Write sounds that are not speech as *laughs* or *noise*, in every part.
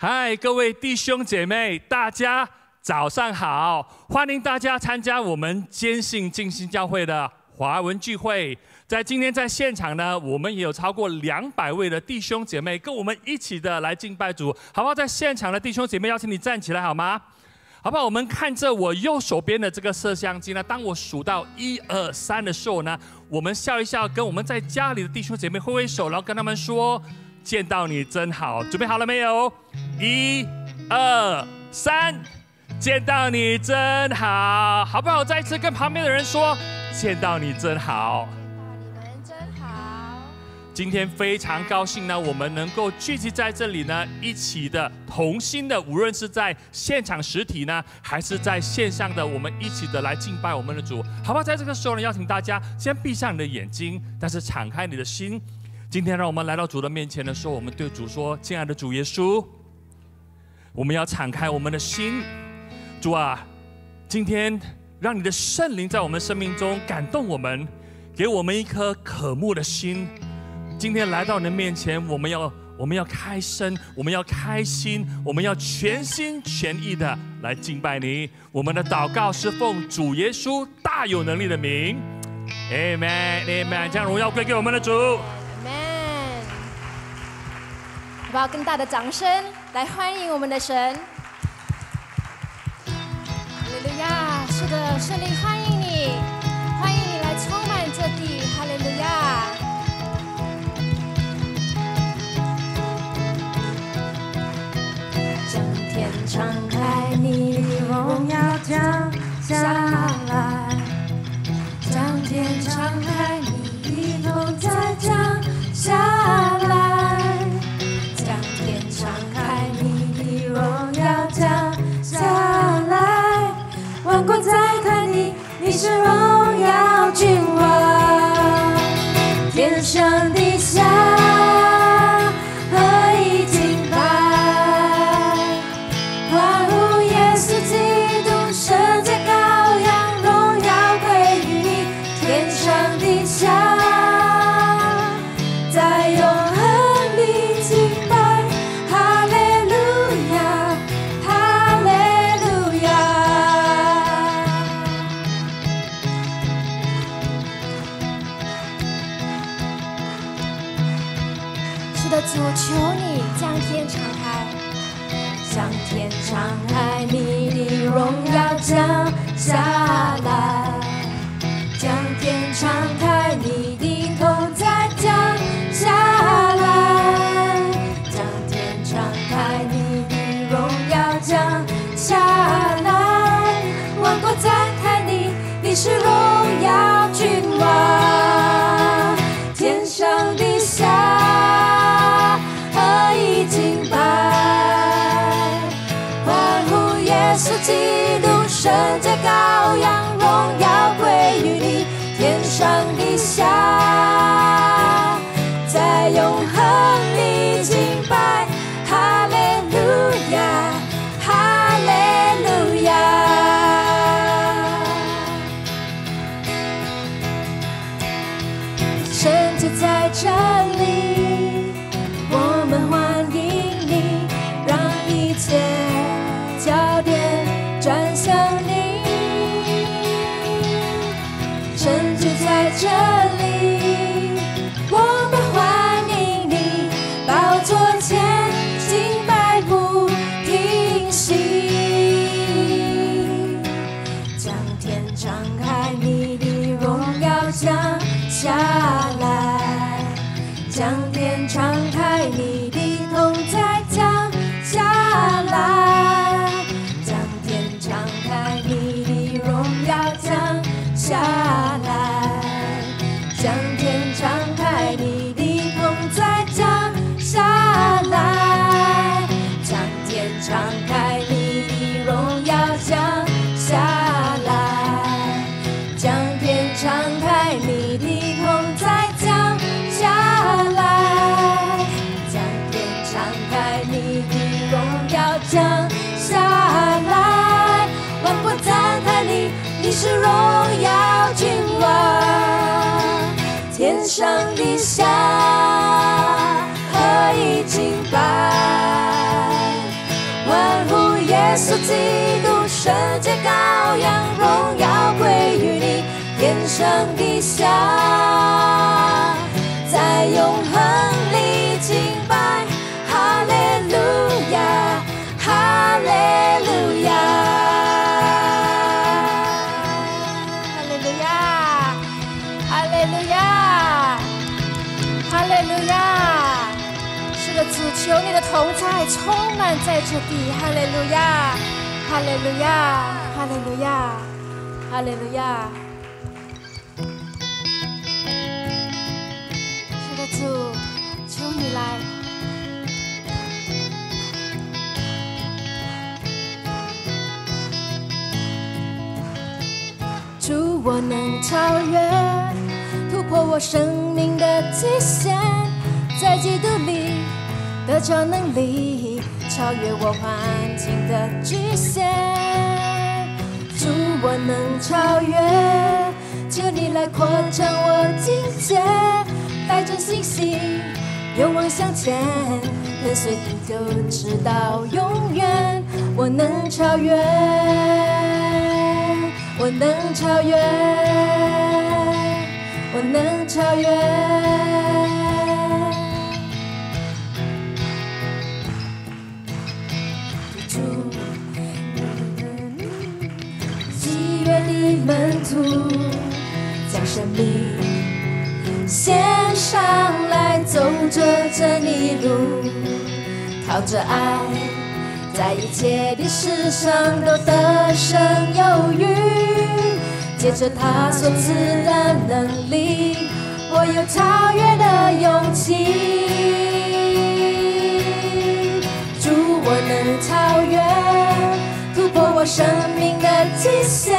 嗨，各位弟兄姐妹，大家早上好！欢迎大家参加我们坚信静心教会的华文聚会。在今天在现场呢，我们也有超过两百位的弟兄姐妹跟我们一起的来敬拜主，好不好？在现场的弟兄姐妹，邀请你站起来好吗？好不好？我们看着我右手边的这个摄像机呢，当我数到一二三的时候呢，我们笑一笑，跟我们在家里的弟兄姐妹挥挥手，然后跟他们说：“见到你真好。”准备好了没有？一、二、三，见到你真好，好不好？再一次跟旁边的人说：“见到你真好。”今天非常高兴呢，我们能够聚集在这里呢，一起的同心的，无论是在现场实体呢，还是在线上的，我们一起的来敬拜我们的主，好不好？在这个时候呢，邀请大家先闭上你的眼睛，但是敞开你的心。今天让我们来到主的面前的时候，我们对主说：“亲爱的主耶稣，我们要敞开我们的心，主啊，今天让你的圣灵在我们生命中感动我们，给我们一颗渴慕的心。”今天来到你的面前，我们要我们要开声，我们要开心，我们要全心全意的来敬拜你。我们的祷告是奉主耶稣大有能力的名，Amen，Amen，将荣耀归给我们的主。好不好？更大的掌声来欢迎我们的神，哈利路亚！是的，圣灵欢迎你，欢迎你来充满这地，哈利路亚。敞开你的荣耀降下来，将天敞开，你的同在降下来，阳光在看你，你是荣耀君王，羔羊，荣耀归于你，天上地下，在永恒里敬拜，哈利路亚，哈利路亚。圣洁在这里。向地下何以敬拜？稣基督，圣洁羔羊，荣耀归于你，天上地下，在永恒里敬拜，求你的同在充满在这地。哈利路亚，哈利路亚，哈利路亚，哈利路亚。是的，主，求你来。主，我能超越，突破我生命的极限，在基督里的超能力，超越我环境的局限。主，我能超越，求你来扩张我境界，带着信心，勇往向前，跟随你就直到永远。我能超越。我能超越，我能超越。门徒，将生命献上来，走着这逆路，靠着爱。在一切的事上都得胜有余，借着他所赐的能力，我有超越的勇气。主，我能超越，突破我生命的极限，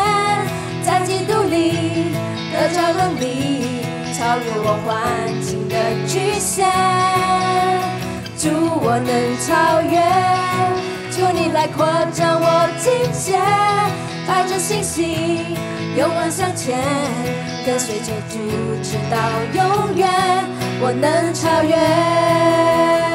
在基督里得着能力，超越我环境的局限。主，我能超越。求你来扩张我境界，带着信心，勇往向前，跟随着主直到永远，我能超越。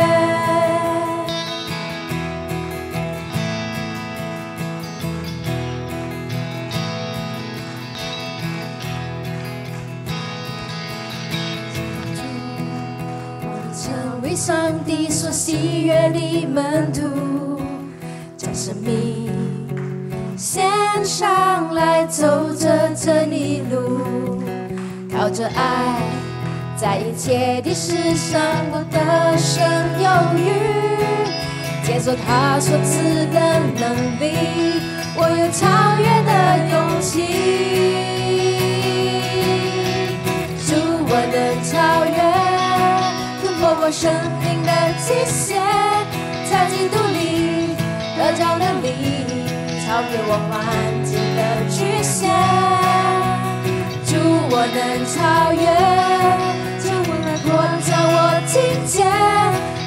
上帝所喜悦的门徒。将生命献上来，走着这逆路，靠着爱，在一切的事上都得胜有余。借着他所赐的能力，我有超越的勇气。主，我能超越，我生命的极限，在基督里。得着能力，超越我环境的局限。祝，我能超越，就我来扩张我境界，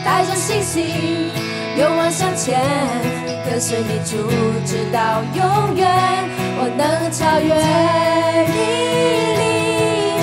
带着信心，勇往向前，跟随你主直到永远。我能超越你里面，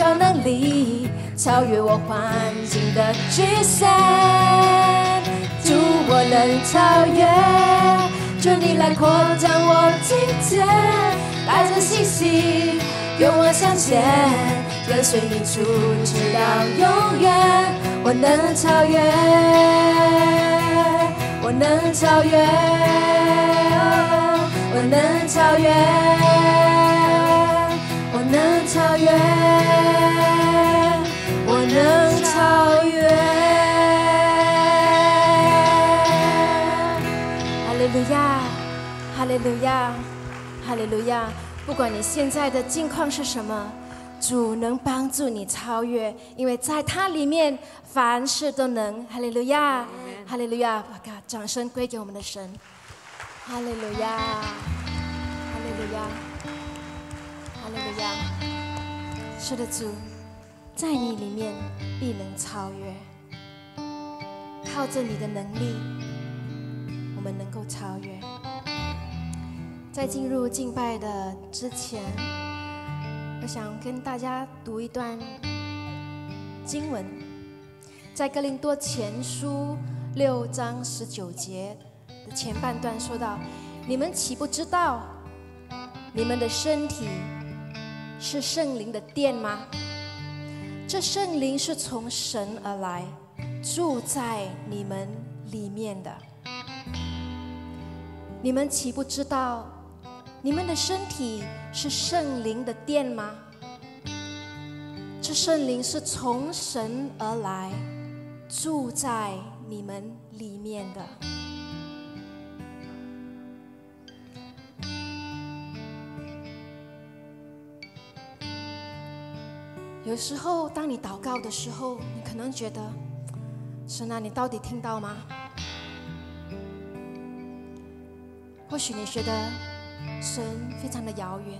得着能力，超越我环境的局限。祝，我能超越，祝你来扩张我境界，带着信心，勇往向前，跟随你主直到永远。我能超越，我能超越，我能超越，能超越，我能超越。哈利路亚，哈利路亚，哈利路亚！不管你现在的境况是什么，主能帮助你超越，因为在他里面凡事都能。哈利路亚，哈利路亚！把掌声归给我们的神。哈利路亚，哈利路亚，那个样。是的，主，在你里面必能超越。靠着你的能力，我们能够超越。在进入敬拜的之前，我想跟大家读一段经文，在哥林多前书六章十九节的前半段说到：“你们岂不知道，你们的身体是圣灵的殿吗？这圣灵是从神而来，住在你们里面的。你们岂不知道？”你们的身体是圣灵的殿吗？这圣灵是从神而来，住在你们里面的。有时候，当你祷告的时候，你可能觉得，神啊，你到底听到吗？或许你觉得。神非常的遥远，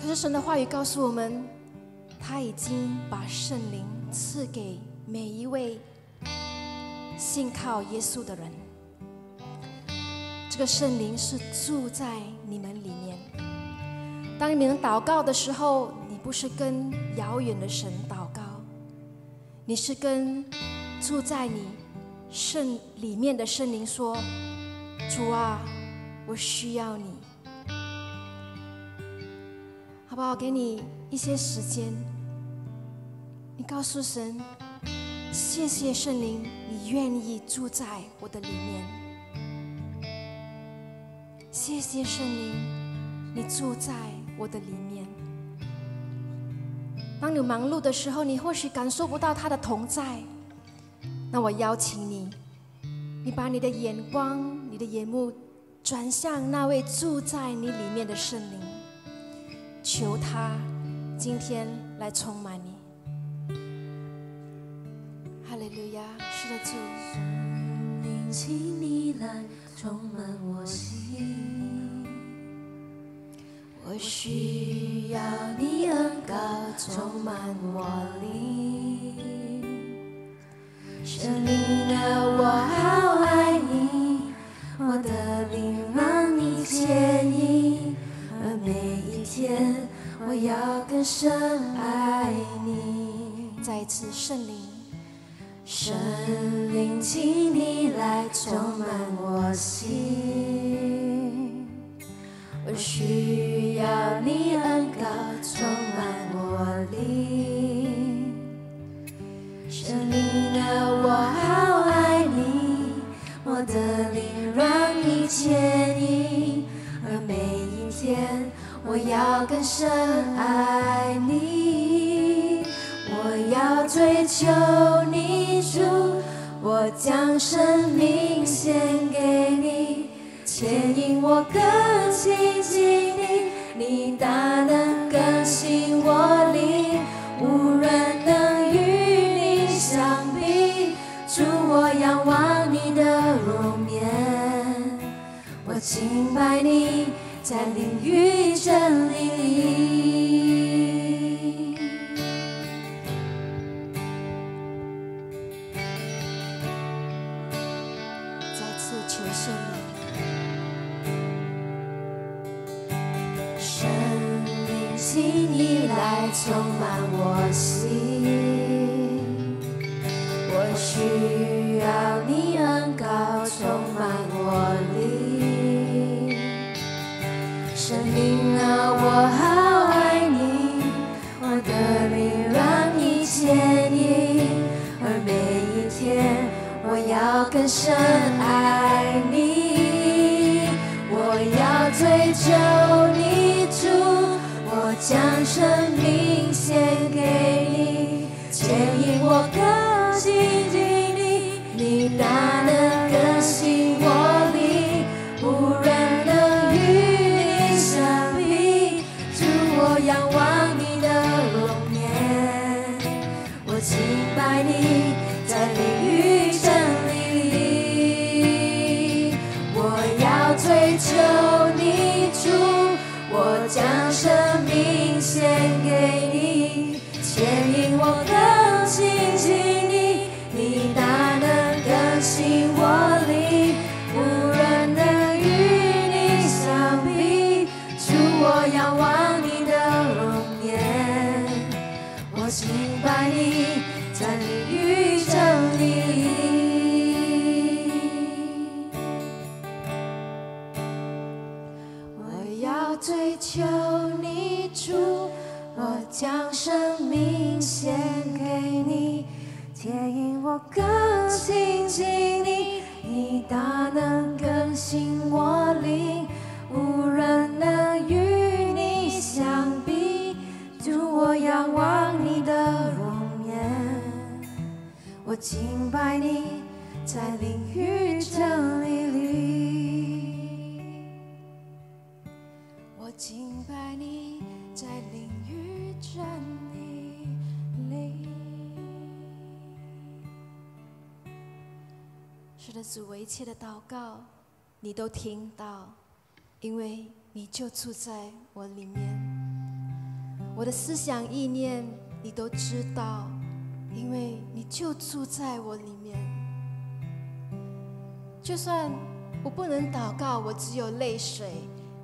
可是神的话语告诉我们，他已经把圣灵赐给每一位信靠耶稣的人。这个圣灵是住在你们里面。当你们祷告的时候，不是跟遥远的神祷告，你是跟住在你圣里面的圣灵说：“主啊。”我需要你，好不好？给你一些时间，你告诉神，谢谢圣灵，你愿意住在我的里面。谢谢圣灵，你住在我的里面。当你忙碌的时候，你或许感受不到他的同在，那我邀请你，你把你的眼光、你的眼目。转向那位住在你里面的圣灵，求他今天来充满你。哈利路亚，是的，主。请你来充满我心，我需要你恩膏充满我灵。圣灵啊，我好爱你。我的灵让你牵引，而每一天我要更深爱你。再一次圣灵，圣灵，请你来充满我心，我需要你恩膏充满我灵。圣灵啊，我好爱你，我的灵。让你牵引，而每一天我要更深爱你。我要追求你主，我将生命献给你，牵引我更亲近你。你大能更新我灵，无人能与你相比。主，我仰望你的容颜。我敬拜你，在灵与真理。请你来充满我心，我需要你恩膏充满我灵。生命啊，我好爱你，我的灵让你牵引，而每一天我要更深爱你，我要追求你，将生命献给你，牵引我我敬拜你，在灵与真理里。我敬拜你，在灵与真理里。是的，主，一切的祷告你都听到，因为你就住在我里面，我的思想意念你都知道。因为你就住在我里面，就算我不能祷告，我只有泪水，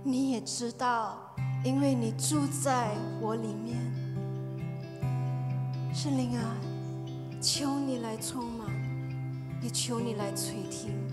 你也知道，因为你住在我里面。圣灵啊，求你来充满，也求你来垂听。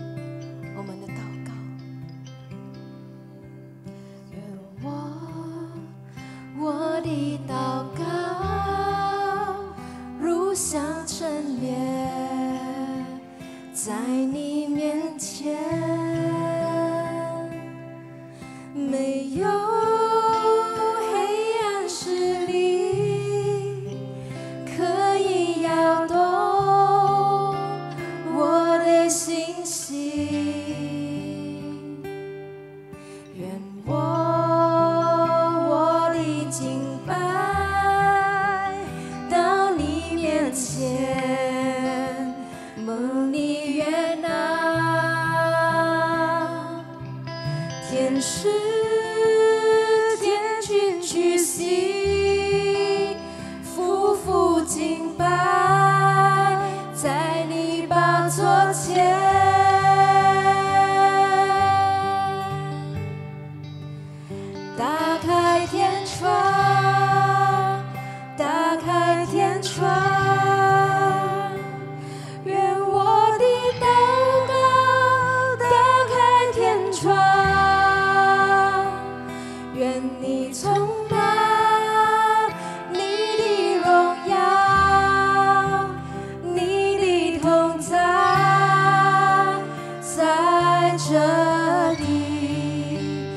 地，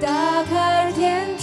打开天。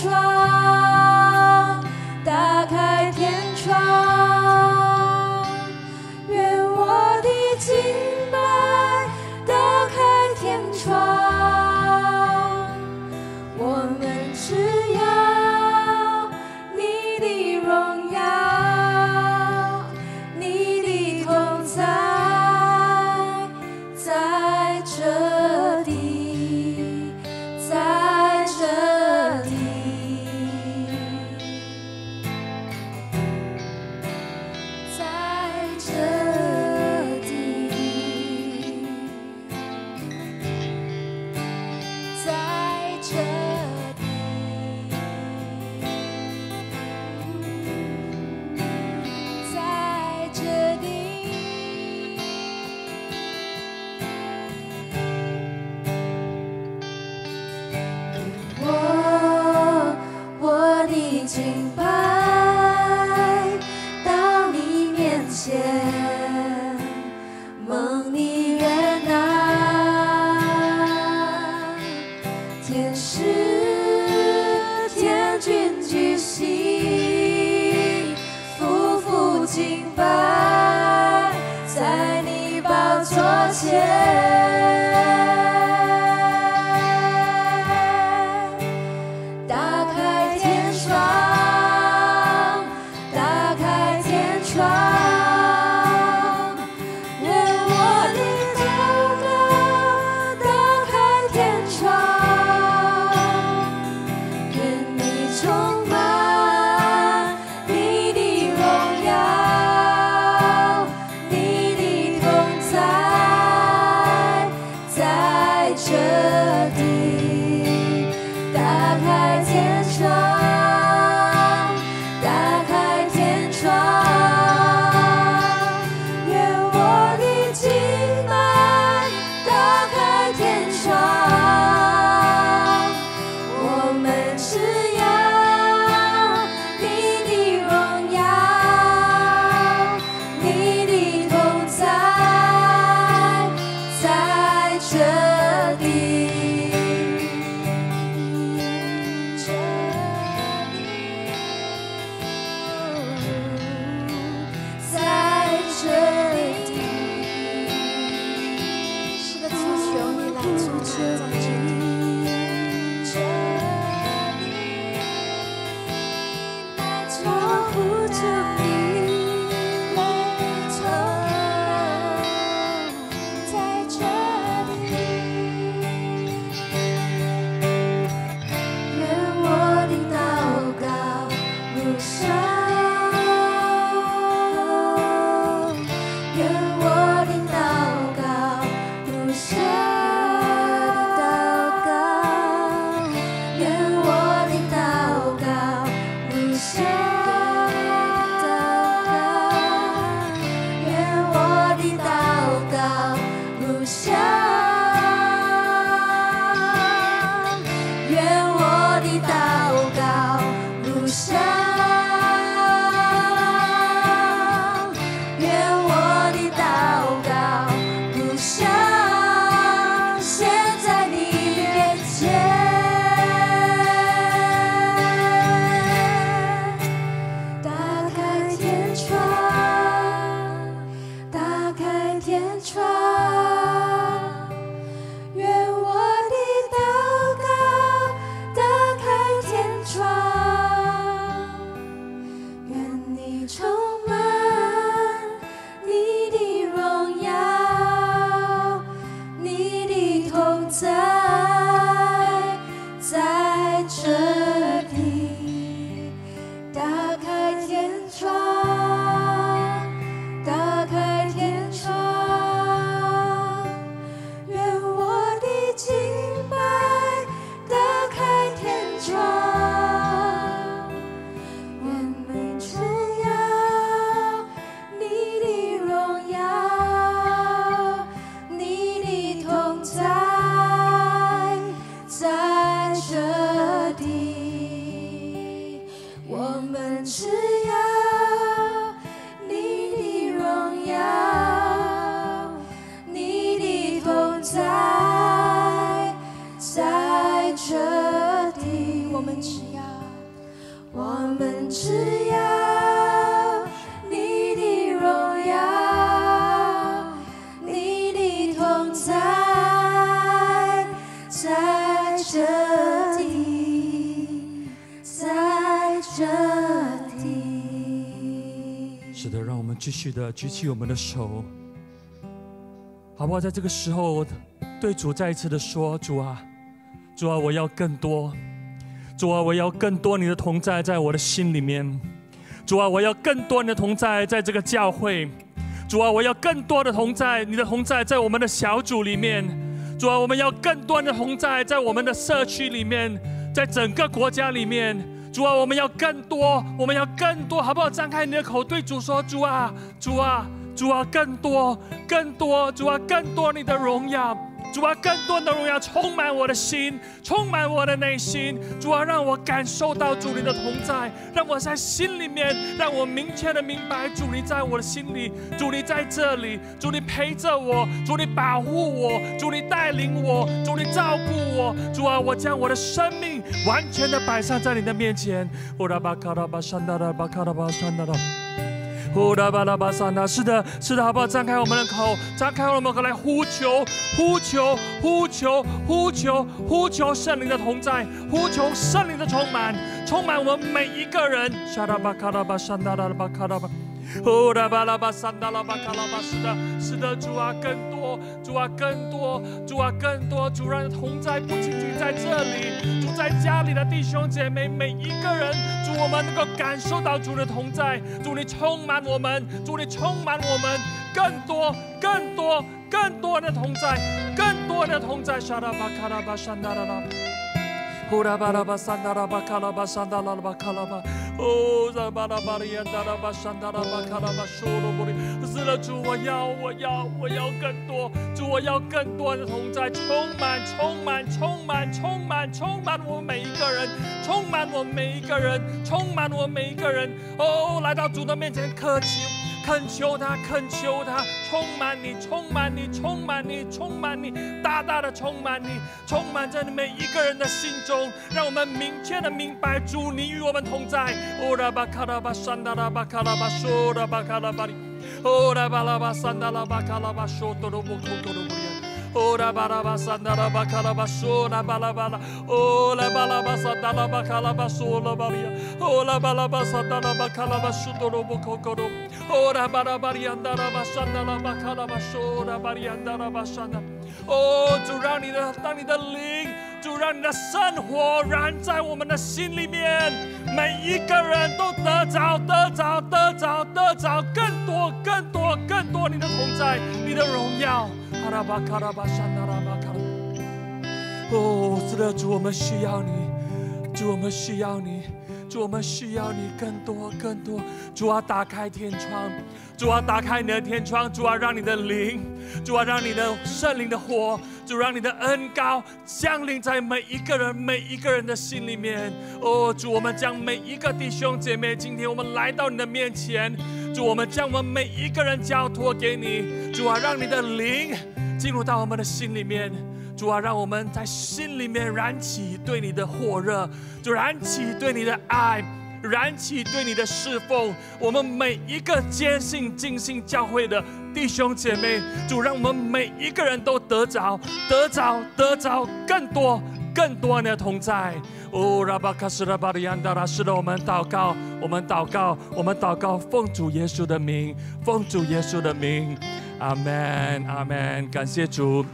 的举起我们的手，好不好？在这个时候，对主再一次的说：主啊，主啊，我要更多，主啊，我要更多你的同在在我的心里面，主啊，我要更多你的同在在这个教会，主啊，我要更多的同在，你的同在在我们的小组里面，主啊，我们要更多的同在在我们的社区里面，在整个国家里面。主啊，我们要更多，我们要更多，好不好？张开你的口，对主说：“主啊，主啊，主啊，更多，更多，主啊，更多你的荣耀，主啊，更多的荣耀充满我的心，充满我的内心。主啊，让我感受到主你的同在，让我在心里面，让我明确的明白主你在我的心里，主你在这里，主你陪着我，主你保护我，主你带领我，主你照顾我。主啊，我将我的生命完全的摆上在你的面前。巴卡拉巴山达拉巴卡拉巴山达拉。呼啦巴啦巴萨那，是的，是的，好不好？张开我们的口，张开我们的口来呼求，呼求，呼求，呼求，呼求圣灵的同在，呼求圣灵的充满，充满我们每一个人。沙拉巴卡拉巴山达拉巴卡拉巴。呼啦巴拉巴山达拉巴卡拉巴，是的，是的，主啊，更多，主啊，更多，主啊，更多，主让同在不仅仅在这里，主在家里的弟兄姐妹每一个人，主我们能够感受到主的同在，主你充满我们，主你充满我们，更多，更多，更多的同在，更多的同在，沙拉巴卡拉巴山达拉拉。呼啦巴拉巴山达拉巴卡拉巴山达拉巴卡拉巴，哦，拉巴拉巴里安达拉巴山达拉巴卡拉巴说罗布里，是了，主我要，我要，我要更多，主我要更多的同在，充满，充满，充满，充满，充满我们每一个人，充满我们每一个人，充满我们每一个人，哦，来到主的面前渴求。恳求他恳求他充满你充满你充满你充满你大大的充满你充满在你每一个人的心中让我们明确的明白主你与我们同在。哦卡拉巴达拉巴卡拉巴拉巴卡拉巴里哦拉巴达拉巴卡拉巴多罗库罗里哦萨巴卡巴巴巴哦萨巴卡巴巴里哦巴萨巴卡巴罗罗哦主让你的让你的灵主让你的生活燃在我们的心里面，每一个人都得着得着得着得着更多更多更多你的同在，你的荣耀。卡拉巴卡拉巴山达拉巴卡拉。哦，是的，主，我们需要你，主，我们需要你，主，我们需要你更多更多。主啊，打开天窗，主啊，打开你的天窗，主啊，让你的灵，主啊，让你的圣灵的火，主让你的恩高降临在每一个人每一个人的心里面。哦，主，我们将每一个弟兄姐妹，今天我们来到你的面前，主，我们将我们每一个人交托给你，主啊，让你的灵进入到我们的心里面。主啊，让我们在心里面燃起对你的火热，就燃起对你的爱，燃起对你的侍奉。我们每一个坚信尽心教会的弟兄姐妹，主让我们每一个人都得着，得着，得着更多、更多的同在。哦，拉巴卡斯拉巴的亚达拉，是的，我们祷告，我们祷告，我们祷告，奉主耶稣的名，奉主耶稣的名，阿门，阿门，感谢主。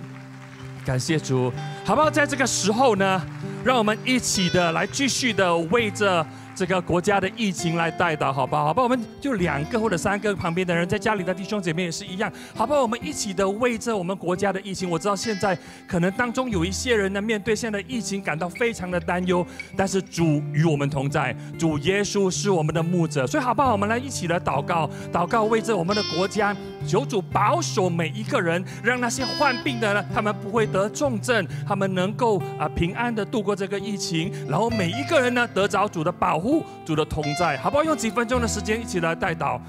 感谢主，好不好？在这个时候呢，让我们一起的来继续的为着。这个国家的疫情来带导，好不好？好吧，我们就两个或者三个旁边的人，在家里的弟兄姐妹也是一样，好不好？我们一起的为着我们国家的疫情。我知道现在可能当中有一些人呢，面对现在疫情感到非常的担忧，但是主与我们同在，主耶稣是我们的牧者，所以好不好？我们来一起来祷告，祷告为着我们的国家，求主保守每一个人，让那些患病的呢，他们不会得重症，他们能够啊平安的度过这个疫情，然后每一个人呢得着主的保护。主的同在，好不好？用几分钟的时间一起来带祷。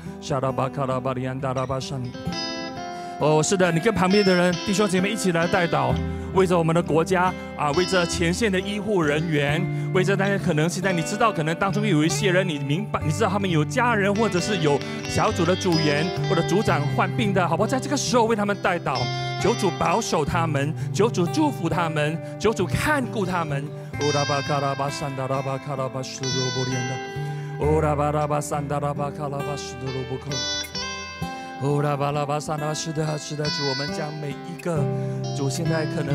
哦，是的，你跟旁边的人弟兄姐妹一起来带祷，为着我们的国家啊，为着前线的医护人员，为着大家可能现在你知道，可能当中有一些人，你明白，你知道他们有家人或者是有小组的组员或者组长患病的，好不好？在这个时候为他们带祷，求主保守他们，求主祝福他们，求主看顾他们。乌拉巴卡拉巴山达拉巴卡拉巴苏罗布连的，乌拉巴拉巴山达拉巴卡拉巴苏罗布克，乌拉巴拉巴山达是的，是的，主我们将每一个主现在可能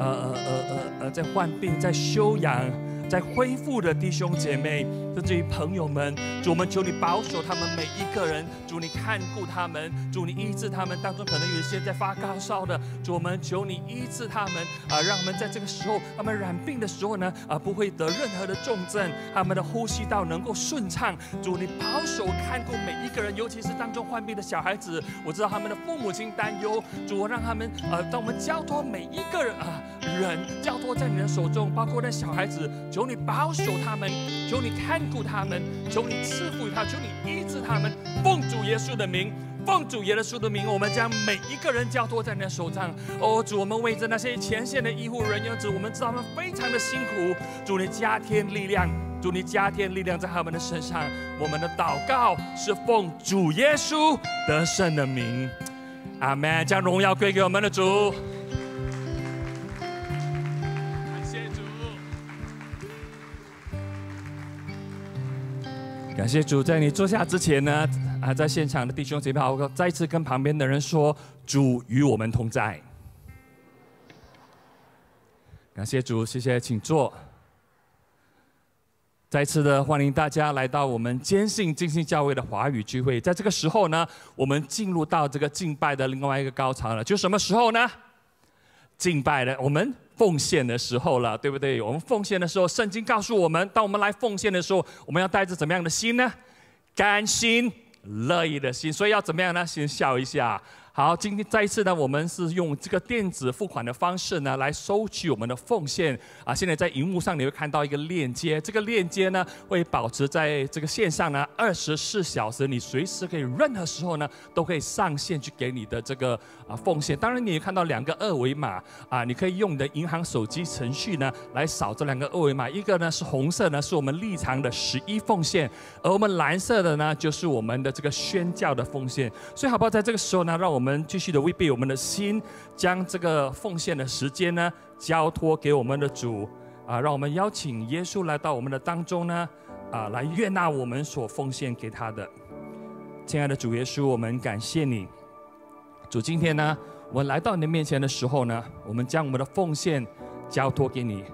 呃呃呃呃呃在患病在休养。在恢复的弟兄姐妹，至于朋友们，主我们求你保守他们每一个人，主你看顾他们，主你医治他们。当中可能有一些在发高烧的，主我们求你医治他们啊，让我们在这个时候，他们染病的时候呢啊，不会得任何的重症，他们的呼吸道能够顺畅。主你保守看顾每一个人，尤其是当中患病的小孩子，我知道他们的父母亲担忧，主我让他们呃，当我们交托每一个人啊人交托在你的手中，包括那小孩子。求你保守他们，求你看顾他们，求你赐福他，求你医治他们。奉主耶稣的名，奉主耶稣的名，我们将每一个人交托在你的手上。哦，主，我们为着那些前线的医护人员，主，我们知道他们非常的辛苦。主，你加添力量，主，你加添力量在他们的身上。我们的祷告是奉主耶稣得胜的名，阿门。将荣耀归给我们的主。感谢主，在你坐下之前呢，啊，在现场的弟兄姐妹，我再次跟旁边的人说，主与我们同在。感谢主，谢谢，请坐。再次的欢迎大家来到我们坚信金星教会的华语聚会。在这个时候呢，我们进入到这个敬拜的另外一个高潮了，就什么时候呢？敬拜的我们。奉献的时候了，对不对？我们奉献的时候，圣经告诉我们，当我们来奉献的时候，我们要带着怎么样的心呢？甘心乐意的心。所以要怎么样呢？先笑一下。好，今天再一次呢，我们是用这个电子付款的方式呢，来收取我们的奉献啊。现在在荧幕上你会看到一个链接，这个链接呢会保持在这个线上呢二十四小时，你随时可以任何时候呢都可以上线去给你的这个啊奉献。当然你也看到两个二维码啊，你可以用你的银行手机程序呢来扫这两个二维码，一个呢是红色呢是我们立场的十一奉献，而我们蓝色的呢就是我们的这个宣教的奉献。所以好不好？在这个时候呢，让我们。我们继续的为备我们的心，将这个奉献的时间呢交托给我们的主啊，让我们邀请耶稣来到我们的当中呢啊，来悦纳我们所奉献给他的。亲爱的主耶稣，我们感谢你。主，今天呢，我们来到你的面前的时候呢，我们将我们的奉献交托给你。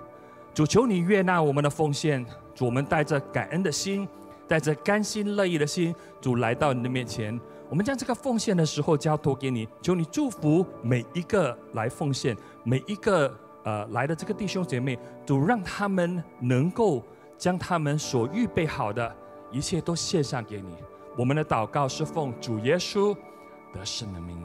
主，求你悦纳我们的奉献。主，我们带着感恩的心，带着甘心乐意的心，主来到你的面前。我们将这个奉献的时候交托给你，求你祝福每一个来奉献，每一个呃来的这个弟兄姐妹，主让他们能够将他们所预备好的一切都献上给你。我们的祷告是奉主耶稣得胜的名，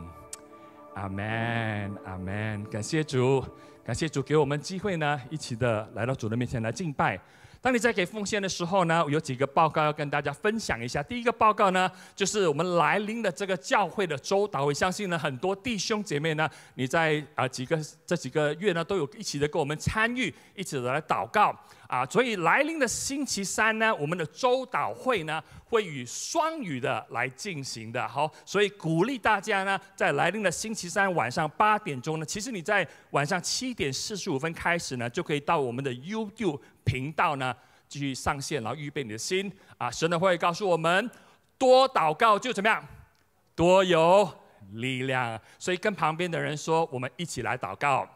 阿门，阿门。感谢主，感谢主给我们机会呢，一起的来到主的面前来敬拜。当你在给奉献的时候呢，有几个报告要跟大家分享一下。第一个报告呢，就是我们来临的这个教会的周祷，我相信呢，很多弟兄姐妹呢，你在啊几个这几个月呢，都有一起的跟我们参与，一起的来祷告。啊，所以来临的星期三呢，我们的周祷会呢会以双语的来进行的。好，所以鼓励大家呢，在来临的星期三晚上八点钟呢，其实你在晚上七点四十五分开始呢，就可以到我们的 YouTube 频道呢继续上线，然后预备你的心。啊，神的会告诉我们，多祷告就怎么样，多有力量。所以跟旁边的人说，我们一起来祷告。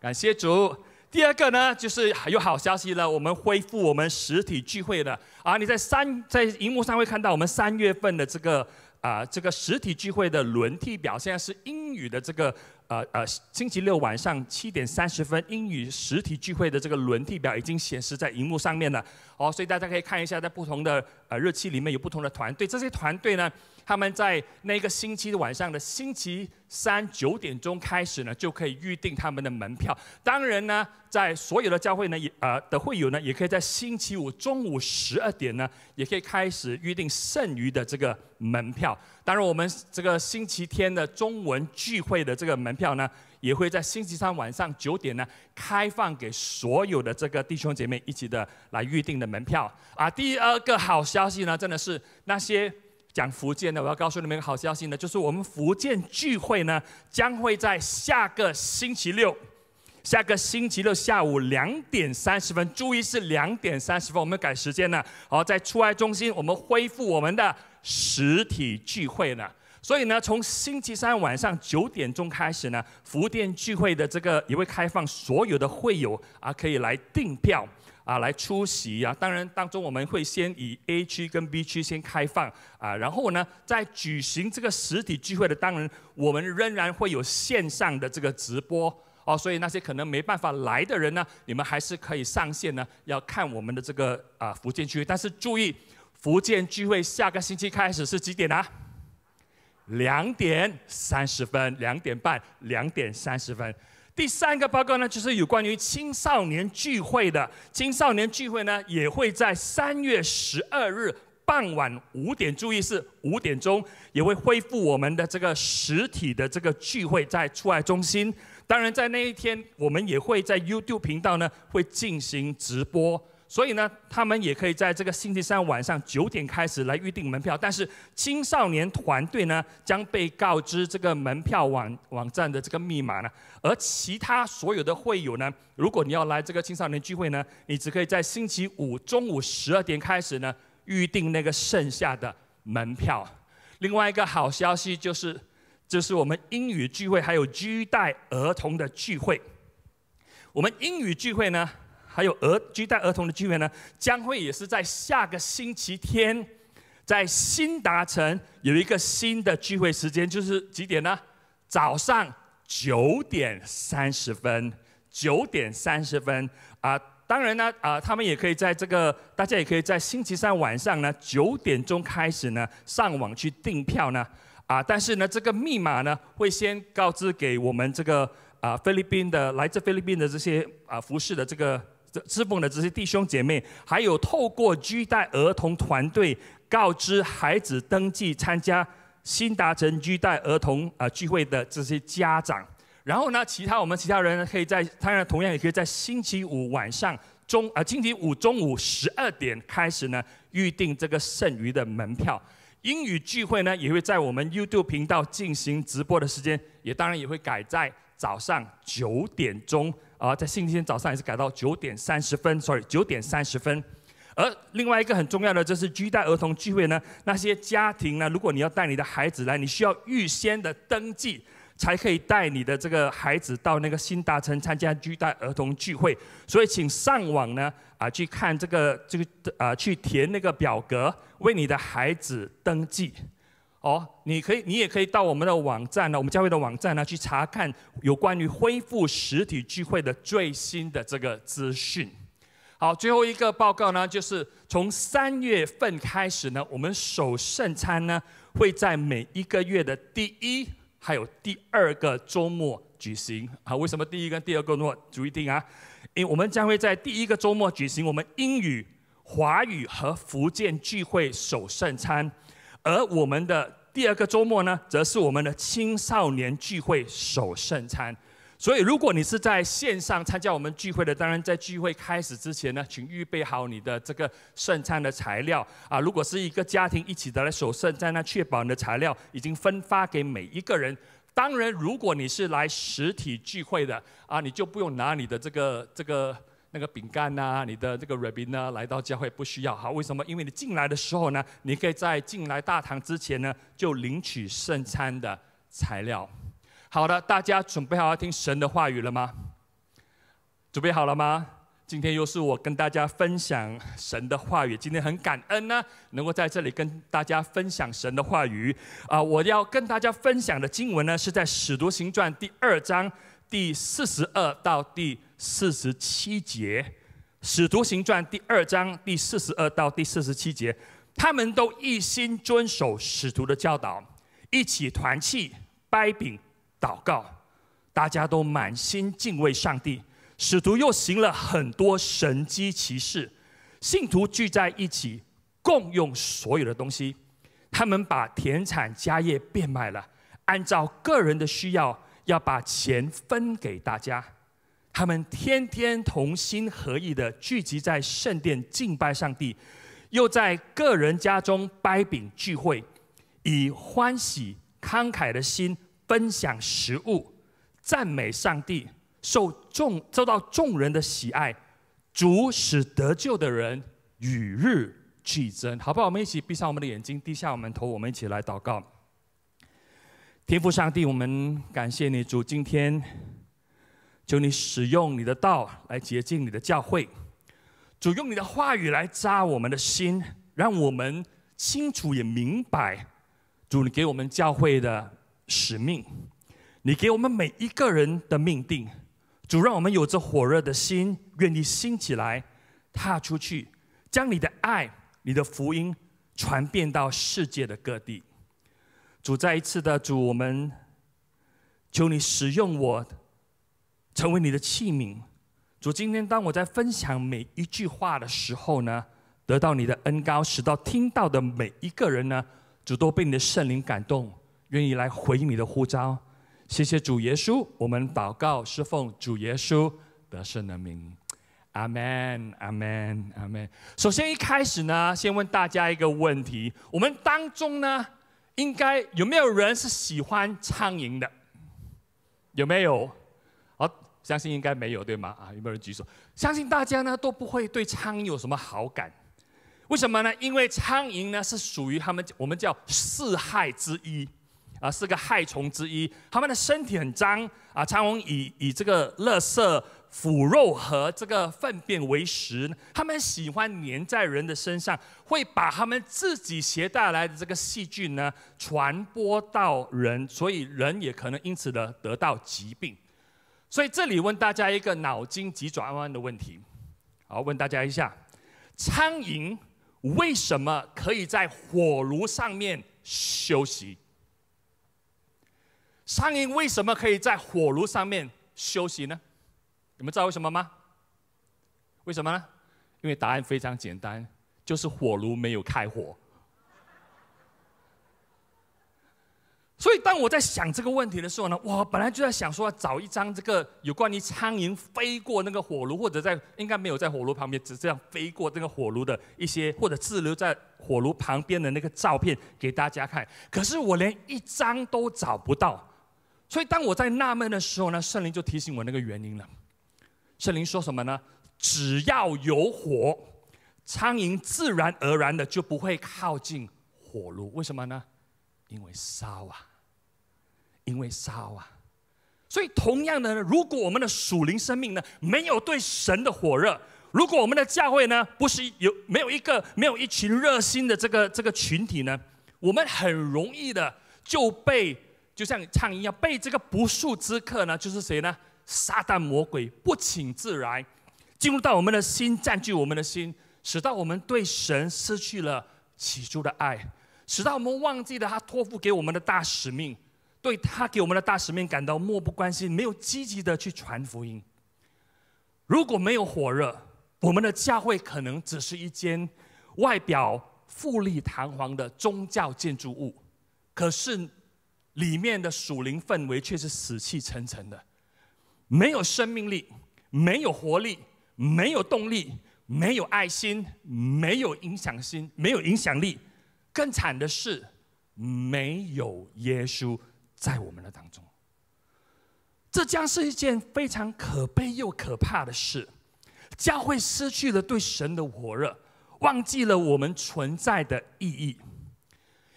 感谢主。第二个呢，就是有好消息了，我们恢复我们实体聚会了啊！你在三在荧幕上会看到我们三月份的这个啊这个实体聚会的轮替表，现在是英语的这个呃呃星期六晚上七点三十分英语实体聚会的这个轮替表已经显示在荧幕上面了哦，所以大家可以看一下，在不同的呃日期里面有不同的团队，这些团队呢。他们在那个星期的晚上的星期三九点钟开始呢，就可以预定他们的门票。当然呢，在所有的教会呢，也呃的会友呢，也可以在星期五中午十二点呢，也可以开始预定剩余的这个门票。当然，我们这个星期天的中文聚会的这个门票呢，也会在星期三晚上九点呢，开放给所有的这个弟兄姐妹一起的来预定的门票。啊，第二个好消息呢，真的是那些。讲福建的，我要告诉你们一个好消息呢，就是我们福建聚会呢，将会在下个星期六，下个星期六下午两点三十分，注意是两点三十分，我们改时间了。好，在出外中心，我们恢复我们的实体聚会了。所以呢，从星期三晚上九点钟开始呢，福建聚会的这个也会开放所有的会友啊，可以来订票。啊，来出席啊！当然，当中我们会先以 A 区跟 B 区先开放啊，然后呢，在举行这个实体聚会的当然，我们仍然会有线上的这个直播哦。所以那些可能没办法来的人呢，你们还是可以上线呢，要看我们的这个啊福建聚会。但是注意，福建聚会下个星期开始是几点啊？两点三十分，两点半，两点三十分。第三个报告呢，就是有关于青少年聚会的。青少年聚会呢，也会在三月十二日傍晚五点，注意是五点钟，也会恢复我们的这个实体的这个聚会，在出爱中心。当然，在那一天，我们也会在 YouTube 频道呢，会进行直播。所以呢，他们也可以在这个星期三晚上九点开始来预定门票，但是青少年团队呢将被告知这个门票网网站的这个密码呢，而其他所有的会友呢，如果你要来这个青少年聚会呢，你只可以在星期五中午十二点开始呢预定那个剩下的门票。另外一个好消息就是，这是我们英语聚会还有居带儿童的聚会，我们英语聚会呢。还有儿居带儿童的聚会呢，将会也是在下个星期天，在新达城有一个新的聚会时间，就是几点呢？早上九点三十分，九点三十分啊！当然呢，啊，他们也可以在这个，大家也可以在星期三晚上呢九点钟开始呢上网去订票呢，啊，但是呢，这个密码呢会先告知给我们这个啊菲律宾的来自菲律宾的这些啊服饰的这个。支奉的这些弟兄姐妹，还有透过居带儿童团队告知孩子登记参加新达城居带儿童啊聚会的这些家长，然后呢，其他我们其他人可以在当然同样也可以在星期五晚上中啊星期五中午十二点开始呢预定这个剩余的门票。英语聚会呢也会在我们 YouTube 频道进行直播的时间，也当然也会改在早上九点钟。啊，在星期天早上也是改到九点三十分，sorry，九点三十分。而另外一个很重要的就是居带儿童聚会呢，那些家庭呢，如果你要带你的孩子来，你需要预先的登记，才可以带你的这个孩子到那个新达城参加居带儿童聚会。所以请上网呢，啊，去看这个这个啊，去填那个表格，为你的孩子登记。哦，你可以，你也可以到我们的网站呢，我们教会的网站呢，去查看有关于恢复实体聚会的最新的这个资讯。好，最后一个报告呢，就是从三月份开始呢，我们首圣餐呢会在每一个月的第一还有第二个周末举行。好，为什么第一跟第二个周末？注意听啊，因为我们将会在第一个周末举行我们英语、华语和福建聚会首圣餐，而我们的第二个周末呢，则是我们的青少年聚会守圣餐。所以，如果你是在线上参加我们聚会的，当然在聚会开始之前呢，请预备好你的这个圣餐的材料啊。如果是一个家庭一起的来守圣餐那，确保你的材料已经分发给每一个人。当然，如果你是来实体聚会的啊，你就不用拿你的这个这个那个饼干呐，你的这个 ribbon 呢来到教会不需要。好，为什么？因为你进来的时候呢，你可以在进来大堂之前呢，就领取圣餐的材料。好的，大家准备好要听神的话语了吗？准备好了吗？今天又是我跟大家分享神的话语。今天很感恩呢，能够在这里跟大家分享神的话语。啊，我要跟大家分享的经文呢，是在《使徒行传》第二章第四十二到第四十七节。《使徒行传》第二章第四十二到第四十七节，他们都一心遵守使徒的教导，一起团契掰饼。祷告，大家都满心敬畏上帝。使徒又行了很多神机奇事，信徒聚在一起，共用所有的东西。他们把田产家业变卖了，按照个人的需要，要把钱分给大家。他们天天同心合意的聚集在圣殿敬拜上帝，又在个人家中掰饼聚会，以欢喜慷慨的心。分享食物，赞美上帝，受众受到众人的喜爱，主使得救的人与日俱增，好不好？我们一起闭上我们的眼睛，低下我们头，我们一起来祷告。天父上帝，我们感谢你，主，今天求你使用你的道来洁净你的教会，主用你的话语来扎我们的心，让我们清楚也明白，主你给我们教会的。使命，你给我们每一个人的命定，主让我们有着火热的心，愿意兴起来，踏出去，将你的爱、你的福音传遍到世界的各地。主再一次的主，我们求你使用我，成为你的器皿。主今天当我在分享每一句话的时候呢，得到你的恩高，使到听到的每一个人呢，主都被你的圣灵感动。愿意来回应你的呼召，谢谢主耶稣。我们祷告是奉主耶稣得胜的名，阿门，阿门，阿门。首先一开始呢，先问大家一个问题：我们当中呢，应该有没有人是喜欢苍蝇的？有没有？相信应该没有，对吗？啊，有没有人举手？相信大家呢都不会对苍蝇有什么好感。为什么呢？因为苍蝇呢是属于他们我们叫四害之一。啊，是个害虫之一。它们的身体很脏啊，苍蝇以以这个垃圾、腐肉和这个粪便为食。它们喜欢粘在人的身上，会把它们自己携带来的这个细菌呢传播到人，所以人也可能因此呢得到疾病。所以这里问大家一个脑筋急转弯的问题，好，问大家一下：苍蝇为什么可以在火炉上面休息？苍蝇为什么可以在火炉上面休息呢？你们知道为什么吗？为什么呢？因为答案非常简单，就是火炉没有开火。所以当我在想这个问题的时候呢，我本来就在想说要找一张这个有关于苍蝇飞过那个火炉，或者在应该没有在火炉旁边，只这样飞过那个火炉的一些，或者滞留在火炉旁边的那个照片给大家看。可是我连一张都找不到。所以，当我在纳闷的时候呢，圣灵就提醒我那个原因了。圣灵说什么呢？只要有火，苍蝇自然而然的就不会靠近火炉。为什么呢？因为烧啊，因为烧啊。所以，同样的呢，如果我们的属灵生命呢没有对神的火热，如果我们的教会呢不是有没有一个没有一群热心的这个这个群体呢，我们很容易的就被。就像苍蝇一样，被这个不速之客呢，就是谁呢？撒旦魔鬼不请自来，进入到我们的心，占据我们的心，使到我们对神失去了起初的爱，使到我们忘记了他托付给我们的大使命，对他给我们的大使命感到漠不关心，没有积极的去传福音。如果没有火热，我们的教会可能只是一间外表富丽堂皇的宗教建筑物，可是里面的属灵氛围却是死气沉沉的，没有生命力，没有活力，没有动力，没有爱心，没有影响心，没有影响力。更惨的是，没有耶稣在我们的当中。这将是一件非常可悲又可怕的事。教会失去了对神的火热，忘记了我们存在的意义。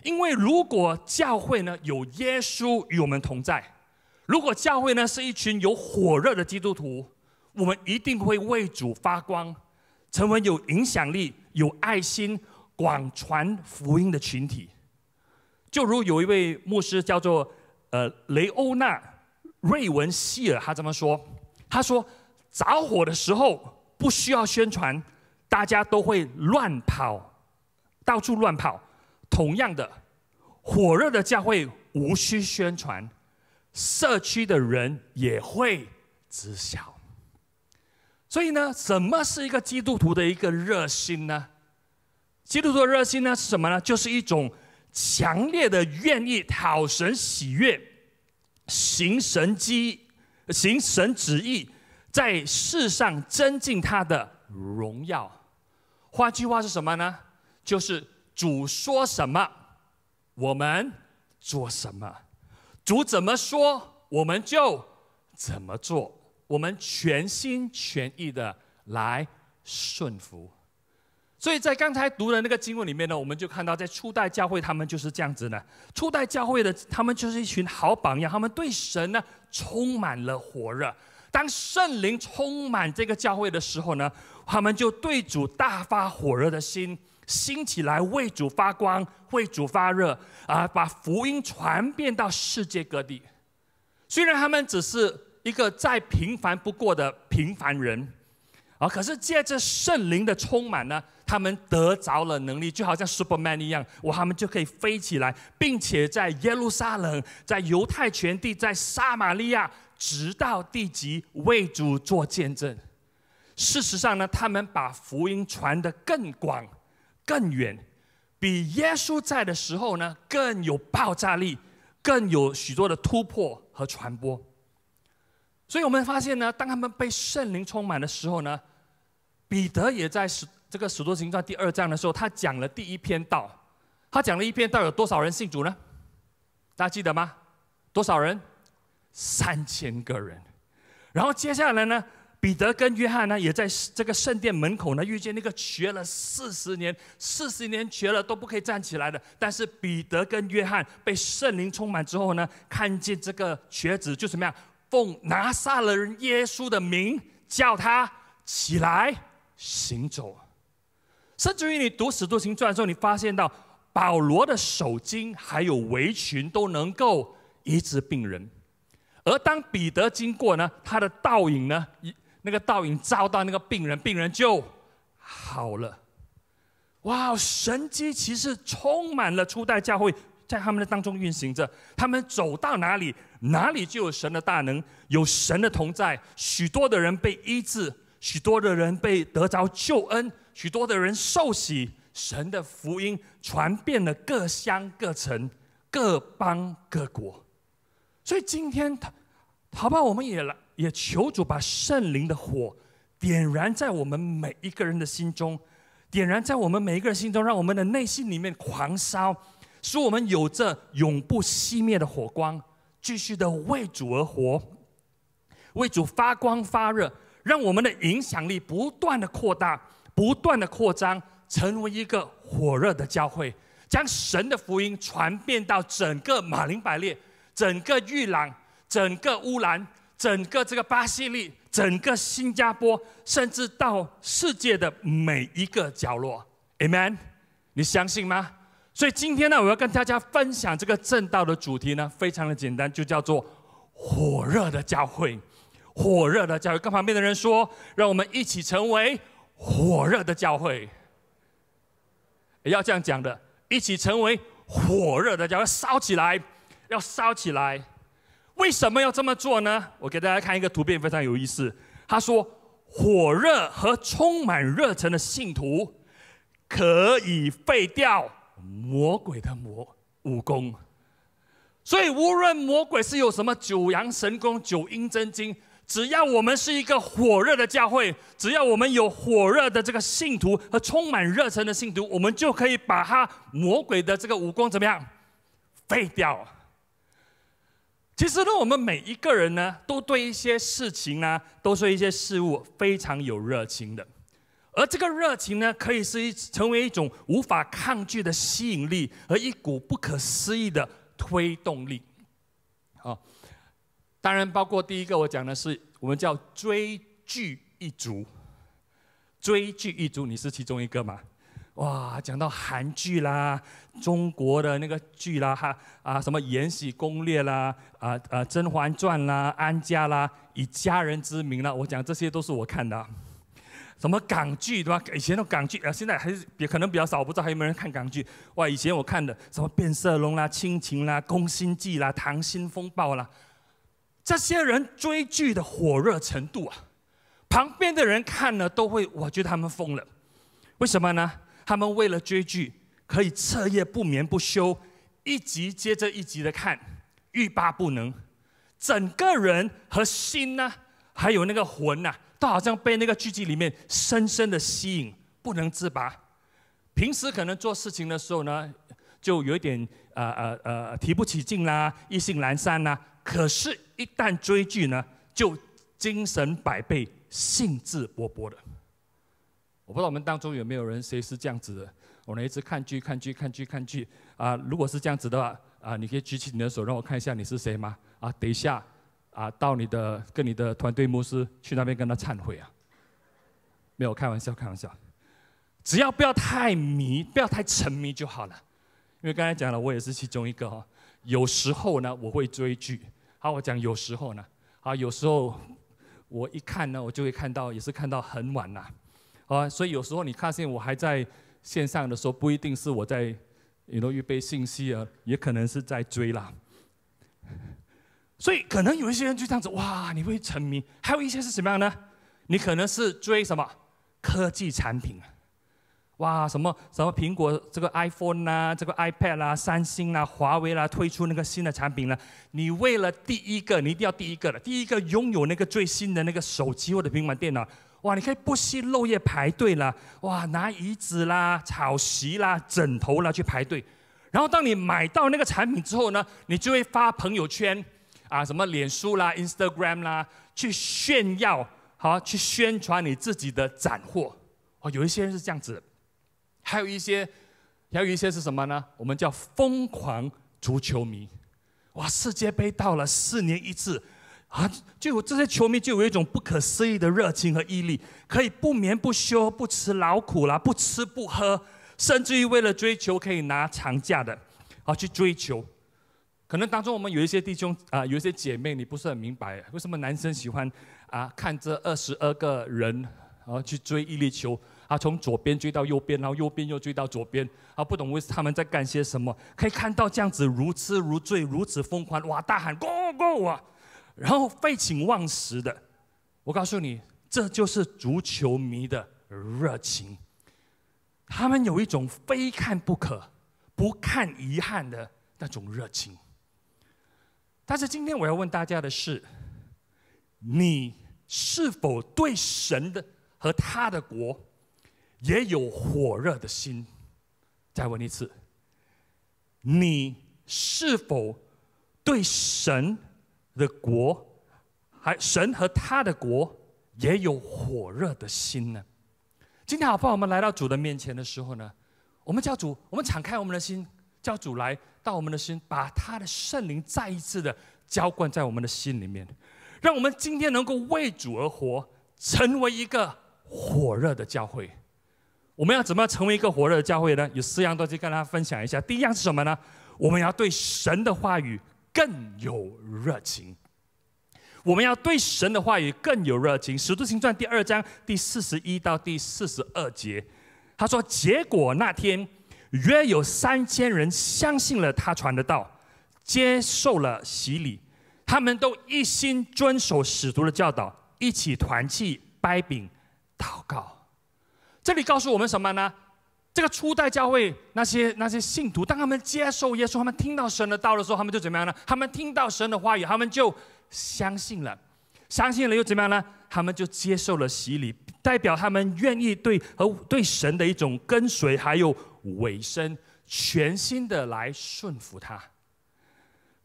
因为如果教会呢有耶稣与我们同在，如果教会呢是一群有火热的基督徒，我们一定会为主发光，成为有影响力、有爱心、广传福音的群体。就如有一位牧师叫做呃雷欧纳瑞文希尔，他这么说：“他说着火的时候。”不需要宣传，大家都会乱跑，到处乱跑。同样的，火热的教会无需宣传，社区的人也会知晓。所以呢，什么是一个基督徒的一个热心呢？基督徒的热心呢是什么呢？就是一种强烈的愿意讨神喜悦，行神机，行神旨意。在世上增进他的荣耀，换句话是什么呢？就是主说什么，我们做什么；主怎么说，我们就怎么做。我们全心全意的来顺服。所以在刚才读的那个经文里面呢，我们就看到，在初代教会他们就是这样子的。初代教会的他们就是一群好榜样，他们对神呢充满了火热。当圣灵充满这个教会的时候呢，他们就对主大发火热的心，兴起来为主发光，为主发热啊，把福音传遍到世界各地。虽然他们只是一个再平凡不过的平凡人，啊，可是借着圣灵的充满呢，他们得着了能力，就好像 Superman 一样，哇，他们就可以飞起来，并且在耶路撒冷、在犹太全地、在撒玛利亚。直到地极为主做见证。事实上呢，他们把福音传得更广、更远，比耶稣在的时候呢更有爆炸力，更有许多的突破和传播。所以我们发现呢，当他们被圣灵充满的时候呢，彼得也在使这个使徒行传第二章的时候，他讲了第一篇道。他讲了一篇道，有多少人信主呢？大家记得吗？多少人？三千个人，然后接下来呢，彼得跟约翰呢，也在这个圣殿门口呢，遇见那个瘸了四十年、四十年瘸了都不可以站起来的。但是彼得跟约翰被圣灵充满之后呢，看见这个瘸子就怎么样，奉拿撒勒人耶稣的名叫他起来行走。甚至于你读使徒行传的时候，你发现到保罗的手巾还有围裙都能够医治病人。而当彼得经过呢，他的倒影呢，一那个倒影照到那个病人，病人就好了。哇，神机其实充满了初代教会，在他们的当中运行着。他们走到哪里，哪里就有神的大能，有神的同在。许多的人被医治，许多的人被得着救恩，许多的人受洗。神的福音传遍了各乡各城、各邦各国。所以今天，好吧，我们也来，也求主把圣灵的火点燃在我们每一个人的心中，点燃在我们每一个人心中，让我们的内心里面狂烧，使我们有着永不熄灭的火光，继续的为主而活，为主发光发热，让我们的影响力不断的扩大，不断的扩张，成为一个火热的教会，将神的福音传遍到整个马林百列。整个玉朗、整个乌兰、整个这个巴西利、整个新加坡，甚至到世界的每一个角落，Amen，你相信吗？所以今天呢，我要跟大家分享这个正道的主题呢，非常的简单，就叫做火热的教会。火热的教会。跟旁边的人说，让我们一起成为火热的教会。要这样讲的，一起成为火热的教会，烧起来，要烧起来。为什么要这么做呢？我给大家看一个图片，非常有意思。他说，火热和充满热忱的信徒，可以废掉魔鬼的魔武功。所以，无论魔鬼是有什么九阳神功、九阴真经，只要我们是一个火热的教会，只要我们有火热的这个信徒和充满热忱的信徒，我们就可以把他魔鬼的这个武功怎么样废掉。其实呢，我们每一个人呢，都对一些事情呢，都对一些事物非常有热情的，而这个热情呢，可以是一成为一种无法抗拒的吸引力和一股不可思议的。推动力，好，当然包括第一个我讲的是我们叫追剧一族，追剧一族，你是其中一个吗？哇，讲到韩剧啦，中国的那个剧啦，哈啊什么《延禧攻略》啦，啊啊《甄嬛传》啦，《安家》啦，以家人之名啦，我讲这些都是我看的。什么港剧对吧？以前的港剧啊，现在还是也可能比较少，我不知道还有没有人看港剧。哇，以前我看的什么《变色龙》啦、《亲情》啦、《宫心计》啦、《溏心风暴》啦，这些人追剧的火热程度啊，旁边的人看了都会，我觉得他们疯了。为什么呢？他们为了追剧，可以彻夜不眠不休，一集接着一集的看，欲罢不能，整个人和心呢，还有那个魂呐。都好像被那个剧集里面深深的吸引，不能自拔。平时可能做事情的时候呢，就有一点呃呃呃提不起劲啦，意兴阑珊啦。可是，一旦追剧呢，就精神百倍，兴致勃勃的。我不知道我们当中有没有人谁是这样子的？我呢一直看剧看剧看剧看剧啊。如果是这样子的话啊，你可以举起你的手，让我看一下你是谁吗？啊，等一下。啊，到你的跟你的团队牧师去那边跟他忏悔啊！没有开玩笑，开玩笑，只要不要太迷，不要太沉迷就好了。因为刚才讲了，我也是其中一个哈。有时候呢，我会追剧。好，我讲有时候呢，啊，有时候我一看呢，我就会看到，也是看到很晚呐。啊，所以有时候你发现我还在线上的时候，不一定是我在，你都预备信息啊，也可能是在追啦。所以可能有一些人就这样子，哇，你会沉迷；还有一些是什么样呢？你可能是追什么科技产品，哇，什么什么苹果这个 iPhone 啦，这个 iPad 啦，三星啦，华为啦，推出那个新的产品了。你为了第一个，你一定要第一个的，第一个拥有那个最新的那个手机或者平板电脑，哇，你可以不惜漏夜排队了，哇，拿椅子啦、草席啦、枕头啦去排队。然后当你买到那个产品之后呢，你就会发朋友圈。啊，什么脸书啦、Instagram 啦，去炫耀，好去宣传你自己的斩获。哦，有一些人是这样子，还有一些，还有一些是什么呢？我们叫疯狂足球迷。哇，世界杯到了，四年一次，啊，就有这些球迷就有一种不可思议的热情和毅力，可以不眠不休，不吃劳苦啦，不吃不喝，甚至于为了追求可以拿长假的，啊，去追求。可能当中我们有一些弟兄啊，有一些姐妹，你不是很明白，为什么男生喜欢啊看这二十二个人，然后去追一粒球，啊从左边追到右边，然后右边又追到左边，啊不懂为他们在干些什么？可以看到这样子如痴如醉，如此疯狂，哇大喊 Go Go 啊，然后废寝忘食的。我告诉你，这就是足球迷的热情，他们有一种非看不可、不看遗憾的那种热情。但是今天我要问大家的是：你是否对神的和他的国也有火热的心？再问一次，你是否对神的国，还神和他的国也有火热的心呢？今天好不好？我们来到主的面前的时候呢，我们叫主，我们敞开我们的心。叫主来到我们的心，把他的圣灵再一次的浇灌在我们的心里面，让我们今天能够为主而活，成为一个火热的教会。我们要怎么样成为一个火热的教会呢？有四样东西跟大家分享一下。第一样是什么呢？我们要对神的话语更有热情。我们要对神的话语更有热情。使徒行传第二章第四十一到第四十二节，他说：“结果那天，约有三千人相信了他传的道，接受了洗礼。他们都一心遵守使徒的教导，一起团契、掰饼、祷告。”这里告诉我们什么呢？这个初代教会那些那些信徒，当他们接受耶稣，他们听到神的道的时候，他们就怎么样呢？他们听到神的话语，他们就。相信了，相信了又怎么样呢？他们就接受了洗礼，代表他们愿意对和对神的一种跟随，还有委身，全心的来顺服他。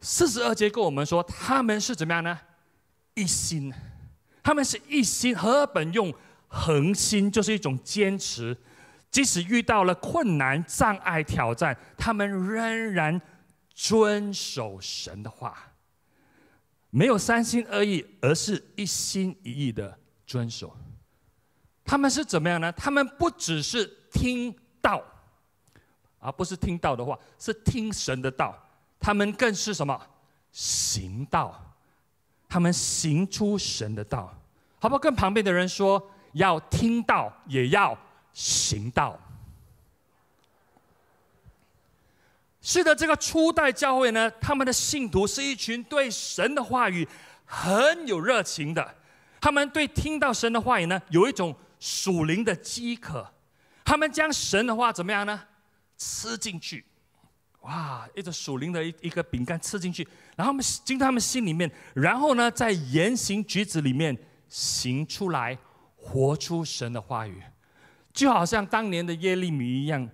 四十二节跟我们说，他们是怎么样呢？一心，他们是一心，和本用恒心，就是一种坚持，即使遇到了困难、障碍、挑战，他们仍然遵守神的话。没有三心二意，而是一心一意的遵守。他们是怎么样呢？他们不只是听道，而不是听到的话，是听神的道。他们更是什么？行道。他们行出神的道，好不好？跟旁边的人说，要听到，也要行道。是的，这个初代教会呢，他们的信徒是一群对神的话语很有热情的，他们对听到神的话语呢，有一种属灵的饥渴，他们将神的话怎么样呢？吃进去，哇，一个属灵的一一个饼干吃进去，然后他们进他们心里面，然后呢，在言行举止里面行出来，活出神的话语，就好像当年的耶利米一样。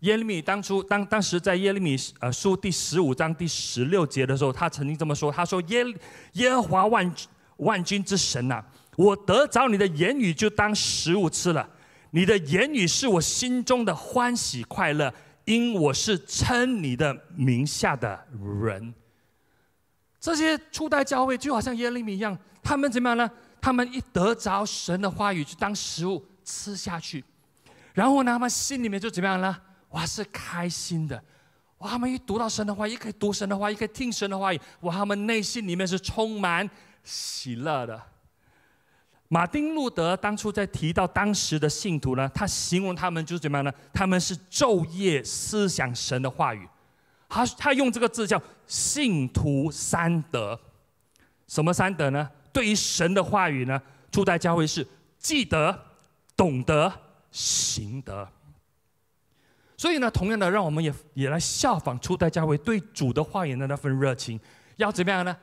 耶利米当初当当时在耶利米呃书第十五章第十六节的时候，他曾经这么说：“他说耶耶和华万万军之神呐，我得着你的言语就当食物吃了，你的言语是我心中的欢喜快乐，因我是称你的名下的人。”这些初代教会就好像耶利米一样，他们怎么样呢？他们一得着神的话语就当食物吃下去，然后呢，他们心里面就怎么样呢？哇，是开心的！哇，他们一读到神的话，一可以读神的话，一可以听神的话语，哇，他们内心里面是充满喜乐的。马丁路德当初在提到当时的信徒呢，他形容他们就是怎么样呢？他们是昼夜思想神的话语。他他用这个字叫信徒三德。什么三德呢？对于神的话语呢，初代教会是记得、懂得、行得。所以呢，同样的，让我们也也来效仿初代教会对主的话语的那份热情，要怎么样呢？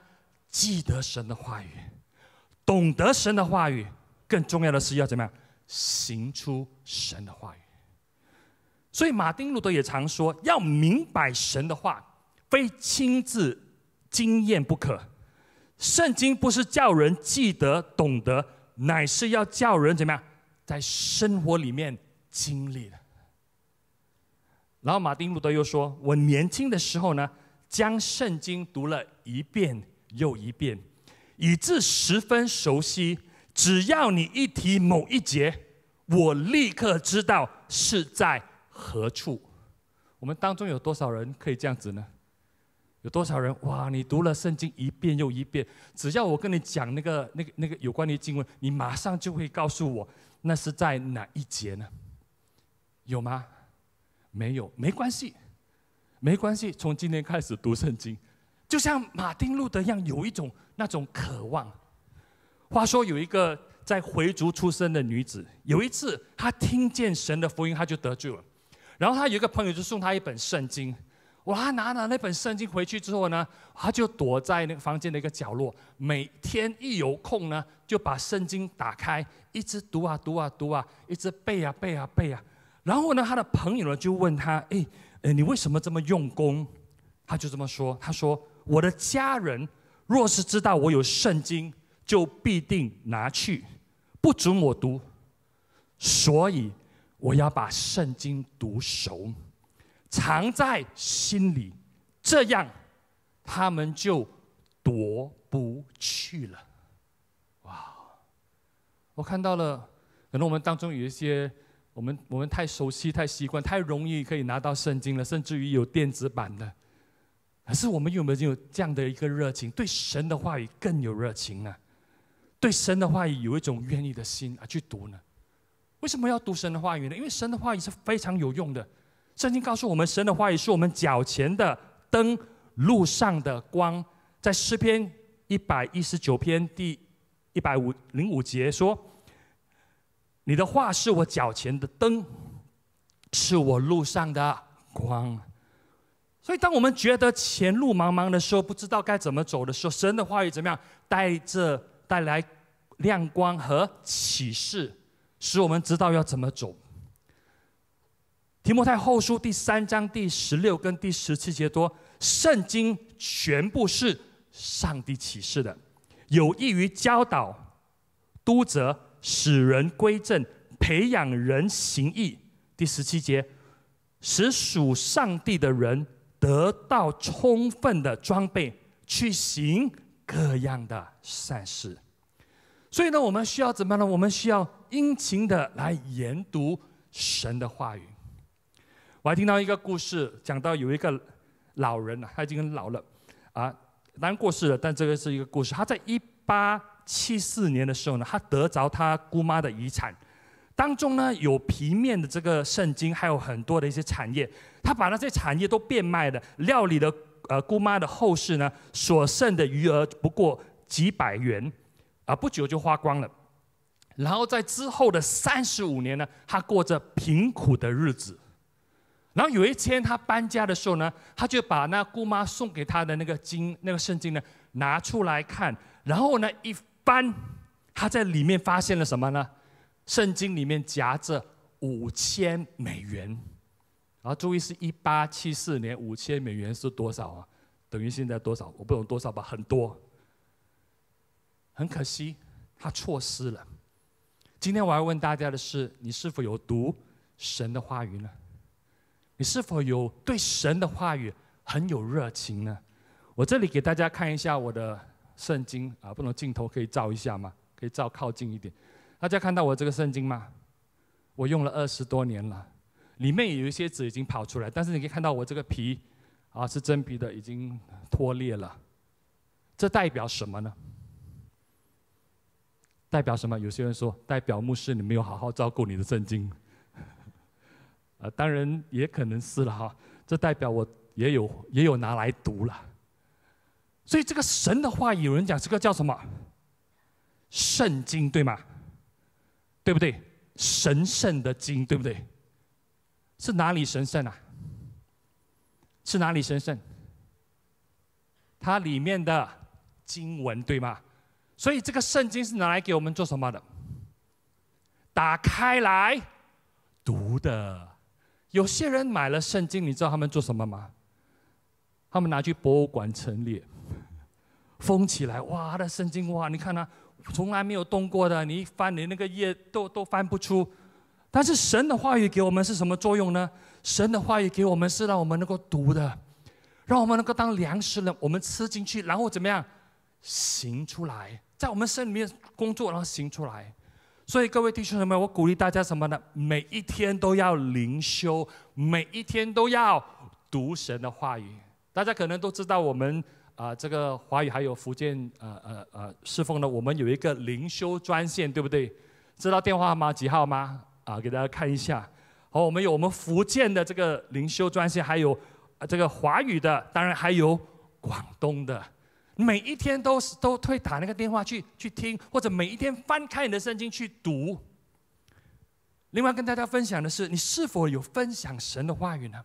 记得神的话语，懂得神的话语，更重要的是要怎么样？行出神的话语。所以马丁路德也常说，要明白神的话，非亲自经验不可。圣经不是叫人记得懂得，乃是要叫人怎么样，在生活里面经历的。然后马丁路德又说：“我年轻的时候呢，将圣经读了一遍又一遍，以致十分熟悉。只要你一提某一节，我立刻知道是在何处。”我们当中有多少人可以这样子呢？有多少人？哇！你读了圣经一遍又一遍，只要我跟你讲那个、那个、那个有关于经文，你马上就会告诉我那是在哪一节呢？有吗？没有，没关系，没关系。从今天开始读圣经，就像马丁路德一样，有一种那种渴望。话说有一个在回族出生的女子，有一次她听见神的福音，她就得救了。然后她有一个朋友就送她一本圣经，哇，拿了那本圣经回去之后呢，他就躲在那个房间的一个角落，每天一有空呢，就把圣经打开，一直读啊读啊读啊，一直背啊背啊背啊。然后呢，他的朋友呢就问他：“哎，哎，你为什么这么用功？”他就这么说：“他说，我的家人若是知道我有圣经，就必定拿去，不准我读。所以我要把圣经读熟，藏在心里，这样他们就夺不去了。”哇！我看到了，可能我们当中有一些。我们我们太熟悉、太习惯、太容易可以拿到圣经了，甚至于有电子版的。可是我们有没有这样的一个热情，对神的话语更有热情呢？对神的话语有一种愿意的心啊去读呢？为什么要读神的话语呢？因为神的话语是非常有用的。圣经告诉我们，神的话语是我们脚前的灯，路上的光。在诗篇一百一十九篇第一百五零五节说：“你的话是我脚前的灯，是我路上的光。”所以，当我们觉得前路茫茫的时候，不知道该怎么走的时候，神的话语怎么样带着带来亮光和启示，使我们知道要怎么走。提摩太后书第三章第十六跟第十七节说：“圣经全部是上帝启示的，有益于教导、督责、使人归正、培养人行义。”第十七节，使属上帝的人。得到充分的装备，去行各样的善事。所以呢，我们需要怎么样呢？我们需要殷勤的来研读神的话语。我还听到一个故事，讲到有一个老人啊，他已经很老了啊，当然过世了，但这个是一个故事。他在一八七四年的时候呢，他得着他姑妈的遗产。当中呢有皮面的这个圣经，还有很多的一些产业，他把那些产业都变卖了，料理的呃姑妈的后事呢，所剩的余额不过几百元，啊不久就花光了，然后在之后的三十五年呢，他过着贫苦的日子，然后有一天他搬家的时候呢，他就把那姑妈送给他的那个经那个圣经呢拿出来看，然后呢一翻，他在里面发现了什么呢？圣经里面夹着五千美元，然后注意是一八七四年，五千美元是多少啊？等于现在多少？我不懂多少吧，很多。很可惜，他错失了。今天我要问大家的是：你是否有读神的话语呢？你是否有对神的话语很有热情呢？我这里给大家看一下我的圣经啊，不能镜头可以照一下吗？可以照靠近一点。大家看到我这个圣经吗？我用了二十多年了，里面有一些纸已经跑出来，但是你可以看到我这个皮，啊是真皮的，已经脱裂了。这代表什么呢？代表什么？有些人说代表牧师你没有好好照顾你的圣经。啊，当然也可能是了哈。这代表我也有也有拿来读了。所以这个神的话，有人讲这个叫什么？圣经对吗？对不对？神圣的经，对不对？是哪里神圣啊？是哪里神圣？它里面的经文，对吗？所以这个圣经是拿来给我们做什么的？打开来读的。有些人买了圣经，你知道他们做什么吗？他们拿去博物馆陈列，封起来。哇，他的圣经哇，你看呢？从来没有动过的，你一翻，你那个页都都翻不出。但是神的话语给我们是什么作用呢？神的话语给我们是让我们能够读的，让我们能够当粮食了，我们吃进去，然后怎么样行出来，在我们身里面工作，然后行出来。所以各位弟兄姊妹，我鼓励大家什么呢？每一天都要灵修，每一天都要读神的话语。大家可能都知道我们。啊，这个华语还有福建呃呃呃侍奉呢，我们有一个灵修专线，对不对？知道电话号码几号吗？啊，给大家看一下。好，我们有我们福建的这个灵修专线，还有这个华语的，当然还有广东的。每一天都是都会打那个电话去去听，或者每一天翻开你的圣经去读。另外跟大家分享的是，你是否有分享神的话语呢？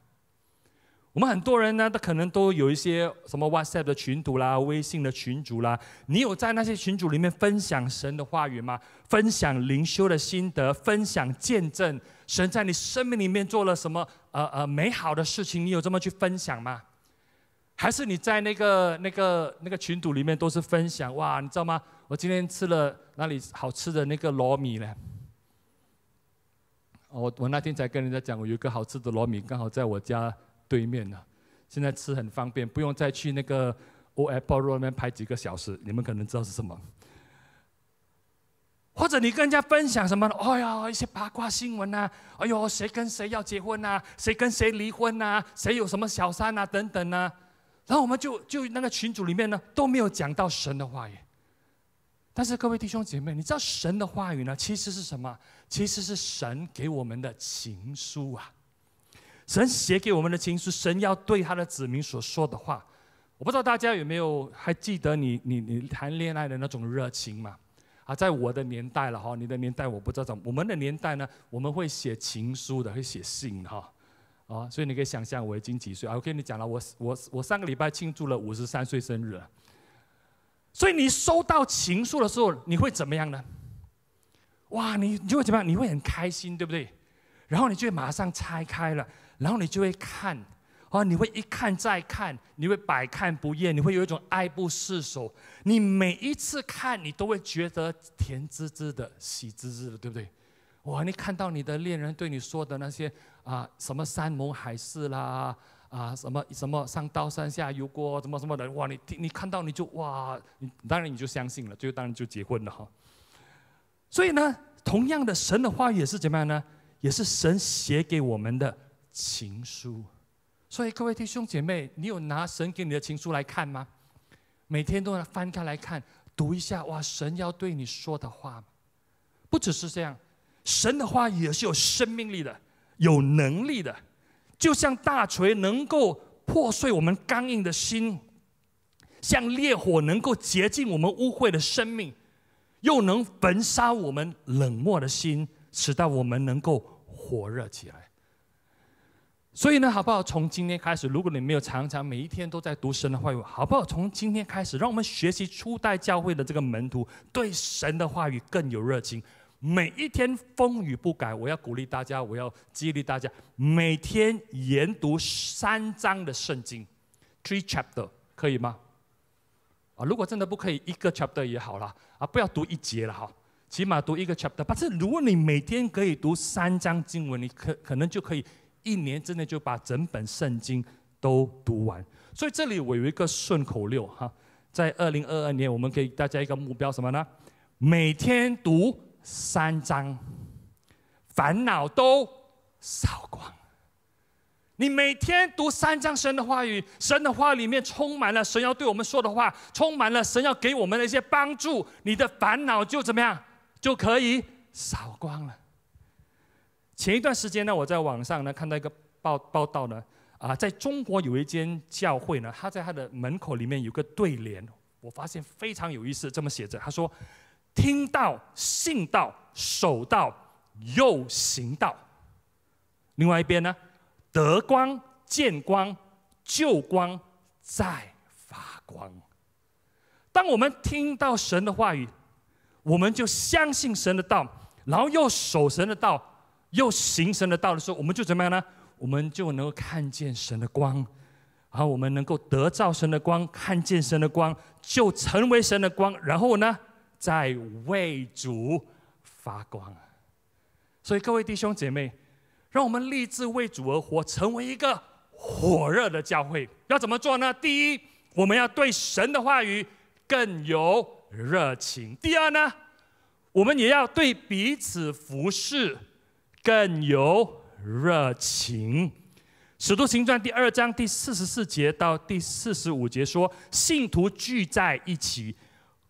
我们很多人呢，都可能都有一些什么 WhatsApp 的群组啦、微信的群组啦。你有在那些群组里面分享神的话语吗？分享灵修的心得，分享见证神在你生命里面做了什么呃呃美好的事情？你有这么去分享吗？还是你在那个那个那个群组里面都是分享哇？你知道吗？我今天吃了那里好吃的那个糯米呢？我我那天才跟人家讲，我有一个好吃的糯米，刚好在我家。对面呢，现在吃很方便，不用再去那个 O Apple Road 那边排几个小时。你们可能知道是什么？或者你跟人家分享什么？哎呀，一些八卦新闻呐，哎呦，谁跟谁要结婚呐？谁跟谁离婚呐？谁有什么小三呐？等等呐？然后我们就就那个群组里面呢都没有讲到神的话语。但是各位弟兄姐妹，你知道神的话语呢，其实是什么？其实是神给我们的情书啊！神写给我们的情书，神要对他的子民所说的话。我不知道大家有没有还记得你你你谈恋爱的那种热情嘛？啊，在我的年代了哈，你的年代我不知道怎么，我们的年代呢，我们会写情书的，会写信哈，啊，所以你可以想象我已经几岁啊？我跟你讲了，我我我上个礼拜庆祝了五十三岁生日。所以你收到情书的时候，你会怎么样呢？哇，你你会怎么样？你会很开心，对不对？然后你就会马上拆开了，然后你就会看，啊，你会一看再看，你会百看不厌，你会有一种爱不释手。你每一次看，你都会觉得甜滋滋的、喜滋滋的，对不对？哇，你看到你的恋人对你说的那些啊，什么山盟海誓啦。啊，什么什么上刀山下油锅，什么什么的，哇！你听，你看到你就哇，你当然你就相信了，就当然就结婚了哈。所以呢，同样的，神的话也是怎么样呢？也是神写给我们的情书。所以各位弟兄姐妹，你有拿神给你的情书来看吗？每天都要翻开来看，读一下，哇！神要对你说的话，不只是这样，神的话语也是有生命力的，有能力的。就像大锤能够破碎我们刚硬的心，像烈火能够洁净我们污秽的生命，又能焚烧我们冷漠的心，使到我们能够火热起来。所以呢，好不好？从今天开始，如果你没有常常每一天都在读神的话语，好不好？从今天开始，让我们学习初代教会的这个门徒，对神的话语更有热情。每一天风雨不改，我要鼓励大家，我要激励大家，每天研读三章的圣经，three chapter 可以吗？啊，如果真的不可以，一个 chapter 也好了啊，不要读一节了哈，起码读一个 chapter。但是如果你每天可以读三章经文，你可可能就可以一年之内就把整本圣经都读完。所以这里我有一个顺口溜哈，在二零二二年，我们给大家一个目标什么呢？每天读。三章，烦恼都扫光。你每天读三章神的话语，神的话里面充满了神要对我们说的话，充满了神要给我们的一些帮助，你的烦恼就怎么样，就可以扫光了。前一段时间呢，我在网上呢看到一个报报道呢，啊，在中国有一间教会呢，他在他的门口里面有个对联，我发现非常有意思，这么写着，他说。听到、信道、守道、又行道。另外一边呢，得光、见光、救光、再发光。当我们听到神的话语，我们就相信神的道，然后又守神的道，又行神的道的时候，我们就怎么样呢？我们就能够看见神的光，然后我们能够得照神的光，看见神的光，就成为神的光。然后呢？在为主发光，所以各位弟兄姐妹，让我们立志为主而活，成为一个火热的教会。要怎么做呢？第一，我们要对神的话语更有热情；第二呢，我们也要对彼此服侍更有热情。使徒行传第二章第四十四节到第四十五节说，信徒聚在一起。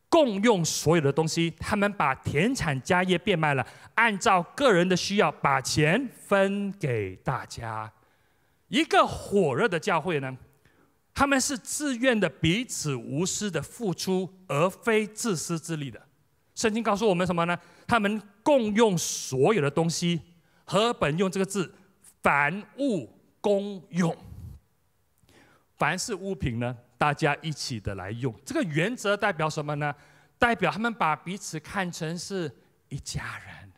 共用所有的东西，他们把田产家业变卖了，按照个人的需要把钱分给大家。一个火热的教会呢，他们是自愿的，彼此无私的付出，而非自私自利的。圣经告诉我们什么呢？他们共用所有的东西，和本用这个字，凡物公用。凡是物品呢？大家一起的来用，这个原则代表什么呢？代表他们把彼此看成是一家人，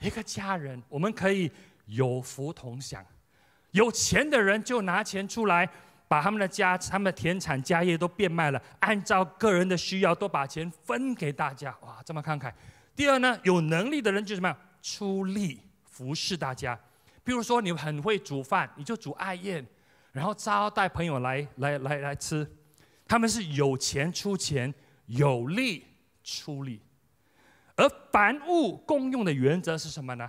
一个家人，我们可以有福同享。有钱的人就拿钱出来，把他们的家、他们的田产家业都变卖了，按照个人的需要都把钱分给大家。哇，这么慷慨。第二呢，有能力的人就什么？出力服侍大家。比如说，你很会煮饭，你就煮爱宴。然后招待朋友来来来来吃，他们是有钱出钱，有力出力，而凡物公用的原则是什么呢？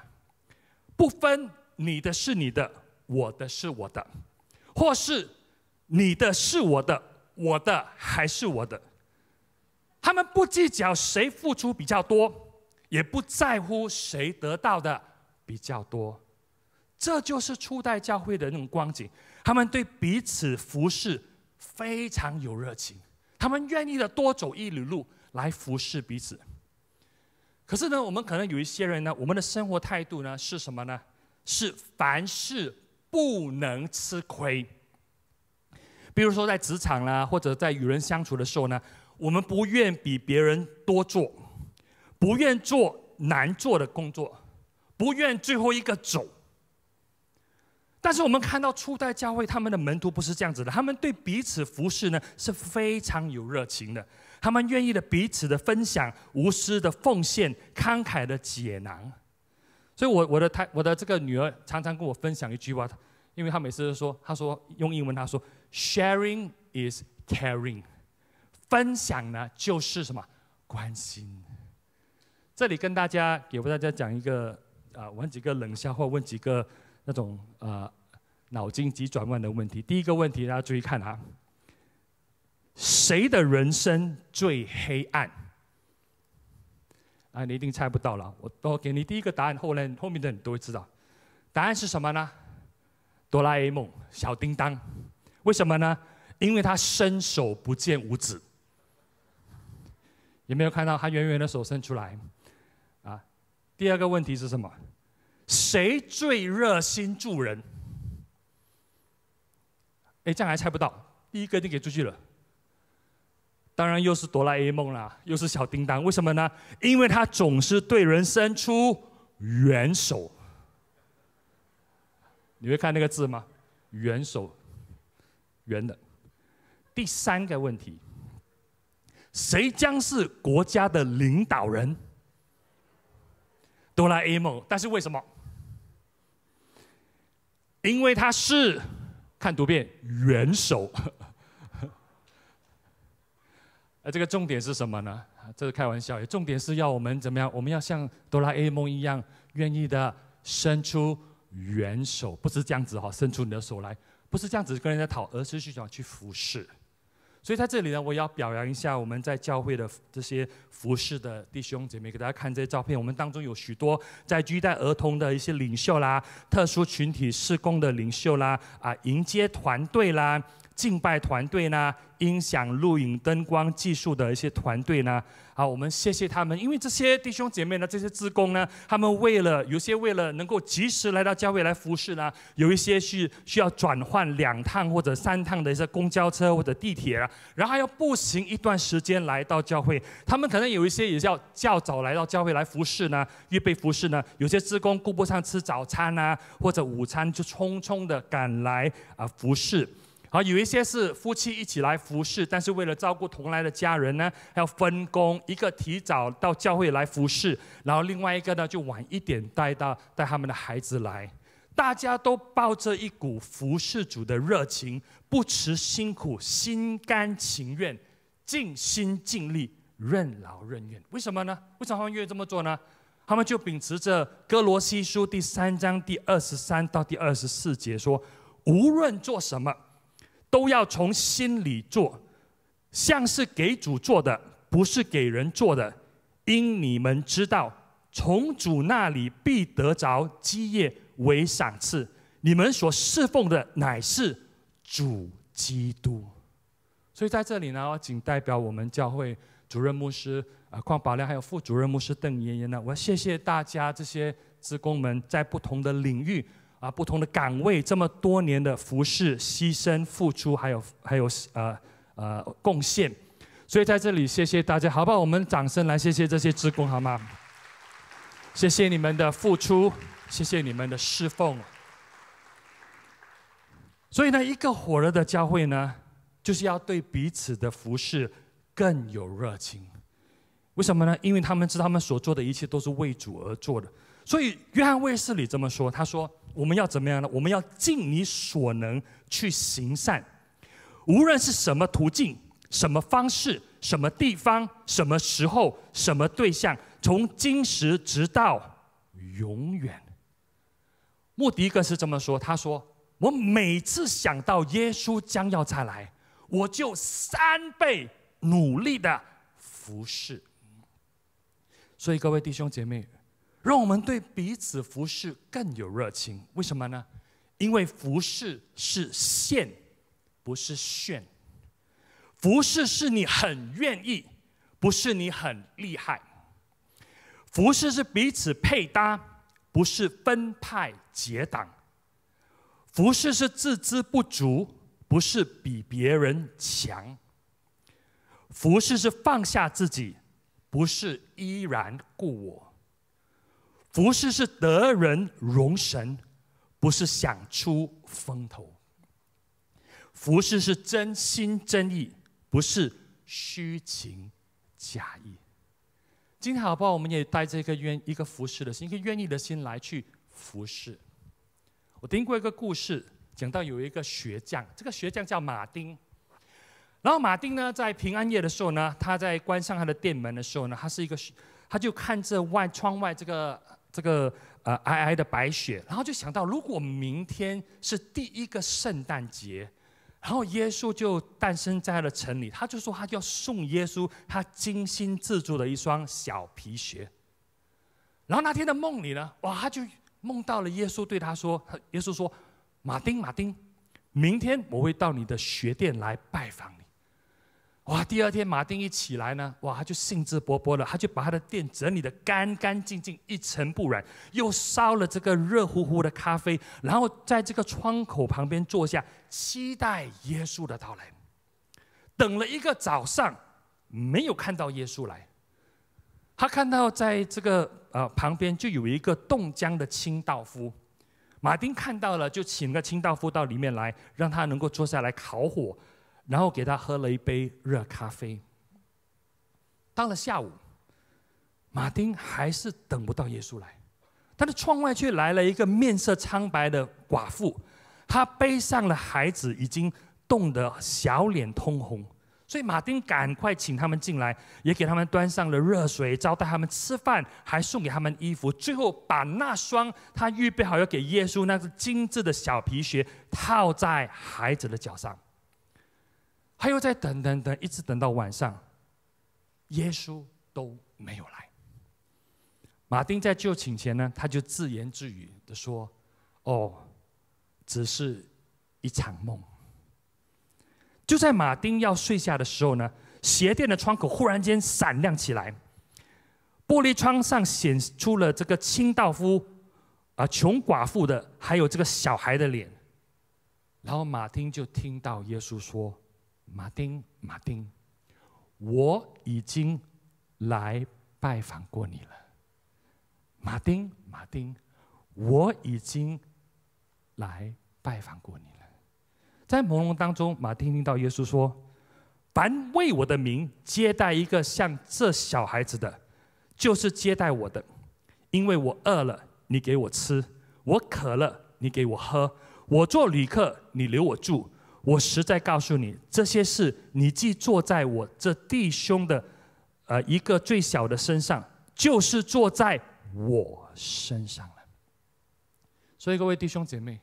不分你的是你的，我的是我的，或是你的是我的，我的还是我的。他们不计较谁付出比较多，也不在乎谁得到的比较多。这就是初代教会的那种光景。他们对彼此服侍非常有热情，他们愿意的多走一里路来服侍彼此。可是呢，我们可能有一些人呢，我们的生活态度呢是什么呢？是凡事不能吃亏。比如说在职场啦，或者在与人相处的时候呢，我们不愿比别人多做，不愿做难做的工作，不愿最后一个走。但是我们看到初代教会他们的门徒不是这样子的，他们对彼此服侍呢是非常有热情的，他们愿意的彼此的分享，无私的奉献，慷慨的解囊。所以，我我的太我的这个女儿常常跟我分享一句话，因为她每次都说，她说用英文她说。Sharing is caring，分享呢就是什么关心。这里跟大家给大家讲一个啊，问几个冷笑话，问几个那种啊脑筋急转弯的问题。第一个问题大家注意看啊，谁的人生最黑暗？啊，你一定猜不到了。我我给你第一个答案，后来后面的你都会知道。答案是什么呢？哆啦 A 梦，小叮当。为什么呢？因为他伸手不见五指。有没有看到他圆圆的手伸出来？啊，第二个问题是什么？谁最热心助人？哎，这样还猜不到。第一个就给出去了。当然又是哆啦 A 梦啦，又是小叮当。为什么呢？因为他总是对人伸出援手。你会看那个字吗？援手。圆的。第三个问题，谁将是国家的领导人？哆啦 A 梦，但是为什么？因为他是看图片元首。而 *laughs* 这个重点是什么呢？这是开玩笑，重点是要我们怎么样？我们要像哆啦 A 梦一样，愿意的伸出援手，不是这样子哈，伸出你的手来。不是这样子跟人家讨，而是去想去服侍。所以在这里呢，我要表扬一下我们在教会的这些服侍的弟兄姐妹，给大家看这些照片。我们当中有许多在居代儿童的一些领袖啦，特殊群体施工的领袖啦，啊，迎接团队啦。敬拜团队呢，音响、录影、灯光技术的一些团队呢，好，我们谢谢他们，因为这些弟兄姐妹呢，这些职工呢，他们为了有些为了能够及时来到教会来服侍呢，有一些是需要转换两趟或者三趟的一些公交车或者地铁啊，然后还要步行一段时间来到教会，他们可能有一些也是要较早来到教会来服侍呢，预备服侍呢，有些职工顾不上吃早餐啊或者午餐，就匆匆的赶来啊服侍。好，有一些是夫妻一起来服侍，但是为了照顾同来的家人呢，要分工，一个提早到教会来服侍，然后另外一个呢就晚一点带到带他们的孩子来。大家都抱着一股服侍主的热情，不辞辛苦，心甘情愿，尽心尽力，任劳任怨。为什么呢？为什么他们愿意这么做呢？他们就秉持着哥罗西书第三章第二十三到第二十四节说：无论做什么。都要从心里做，像是给主做的，不是给人做的。因你们知道，从主那里必得着基业为赏赐。你们所侍奉的乃是主基督。所以在这里呢，我仅代表我们教会主任牧师啊邝宝亮，还有副主任牧师邓爷爷呢，我要谢谢大家这些职工们在不同的领域。啊，不同的岗位，这么多年的服侍、牺牲、付出，还有还有呃呃贡献，所以在这里谢谢大家，好不好？我们掌声来谢谢这些职工，好吗？谢谢你们的付出，谢谢你们的侍奉。所以呢，一个火热的教会呢，就是要对彼此的服侍更有热情。为什么呢？因为他们知道他们所做的一切都是为主而做的。所以约翰卫斯理这么说，他说。我们要怎么样呢？我们要尽你所能去行善，无论是什么途径、什么方式、什么地方、什么时候、什么对象，从今时直到永远。穆迪格是这么说，他说：“我每次想到耶稣将要再来，我就三倍努力的服侍。所以各位弟兄姐妹，让我们对彼此服侍更有热情。为什么呢？因为服侍是献，不是炫。服侍是你很愿意，不是你很厉害。服侍是彼此配搭，不是分派结党。服侍是自知不足，不是比别人强。服侍是放下自己，不是依然故我。服侍是得人容神，不是想出风头。服侍是真心真意，不是虚情假意。今天好不好？我们也带着一个愿一个服侍的心，一个愿意的心来去服侍。我听过一个故事，讲到有一个学匠，这个学匠叫马丁。然后马丁呢，在平安夜的时候呢，他在关上他的店门的时候呢，他是一个，他就看着外窗外这个这个呃皑皑的白雪，然后就想到，如果明天是第一个圣诞节。然后耶稣就诞生在了城里，他就说他要送耶稣他精心制作的一双小皮鞋。然后那天的梦里呢，哇，他就梦到了耶稣对他说：“耶稣说，马丁，马丁，明天我会到你的学店来拜访你。”哇！第二天，马丁一起来呢，哇，他就兴致勃勃的，他就把他的店整理的干干净净，一尘不染，又烧了这个热乎乎的咖啡，然后在这个窗口旁边坐下，期待耶稣的到来。等了一个早上，没有看到耶稣来。他看到在这个呃旁边就有一个冻僵的清道夫，马丁看到了，就请个清道夫到里面来，让他能够坐下来烤火。然后给他喝了一杯热咖啡。到了下午，马丁还是等不到耶稣来，他的窗外却来了一个面色苍白的寡妇，她背上了孩子，已经冻得小脸通红。所以马丁赶快请他们进来，也给他们端上了热水，招待他们吃饭，还送给他们衣服，最后把那双他预备好要给耶稣那只精致的小皮鞋套在孩子的脚上。还有再等等等，一直等到晚上，耶稣都没有来。马丁在就寝前呢，他就自言自语的说：“哦，只是一场梦。”就在马丁要睡下的时候呢，鞋店的窗口忽然间闪亮起来，玻璃窗上显出了这个清道夫啊、穷寡妇的，还有这个小孩的脸。然后马丁就听到耶稣说。马丁，马丁，我已经来拜访过你了。马丁，马丁，我已经来拜访过你了。在朦胧当中，马丁听到耶稣说：“凡为我的名接待一个像这小孩子的，就是接待我的。因为我饿了，你给我吃；我渴了，你给我喝；我做旅客，你留我住。”我实在告诉你，这些事你既坐在我这弟兄的，呃，一个最小的身上，就是坐在我身上了。所以各位弟兄姐妹，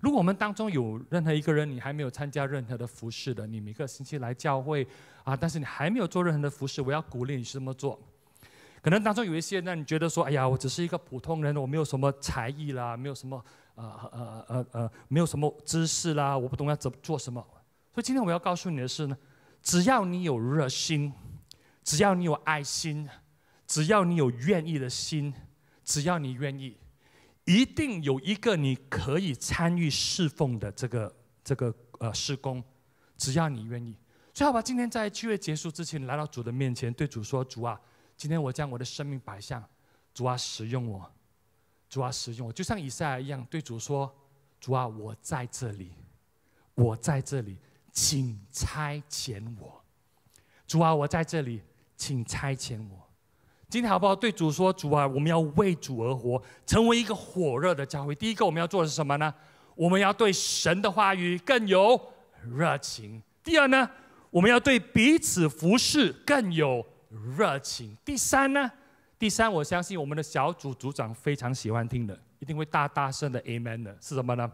如果我们当中有任何一个人，你还没有参加任何的服饰的，你每个星期来教会啊，但是你还没有做任何的服饰，我要鼓励你这么做。可能当中有一些，那你觉得说，哎呀，我只是一个普通人，我没有什么才艺啦，没有什么。呃呃呃呃，没有什么知识啦，我不懂要怎么做什么。所以今天我要告诉你的是呢，只要你有热心，只要你有爱心，只要你有愿意的心，只要你愿意，一定有一个你可以参与侍奉的这个这个呃施工。只要你愿意，最好吧。今天在聚会结束之前，来到主的面前，对主说：“主啊，今天我将我的生命摆上，主啊，使用我。”主啊，使用我，就像以赛亚一样，对主说：“主啊，我在这里，我在这里，请差遣我。”主啊，我在这里，请差遣我。今天好不好？对主说：“主啊，我们要为主而活，成为一个火热的教会。第一个我们要做的是什么呢？我们要对神的话语更有热情。第二呢，我们要对彼此服侍更有热情。第三呢？”第三，我相信我们的小组组长非常喜欢听的，一定会大大声的 Amen 的，是什么呢？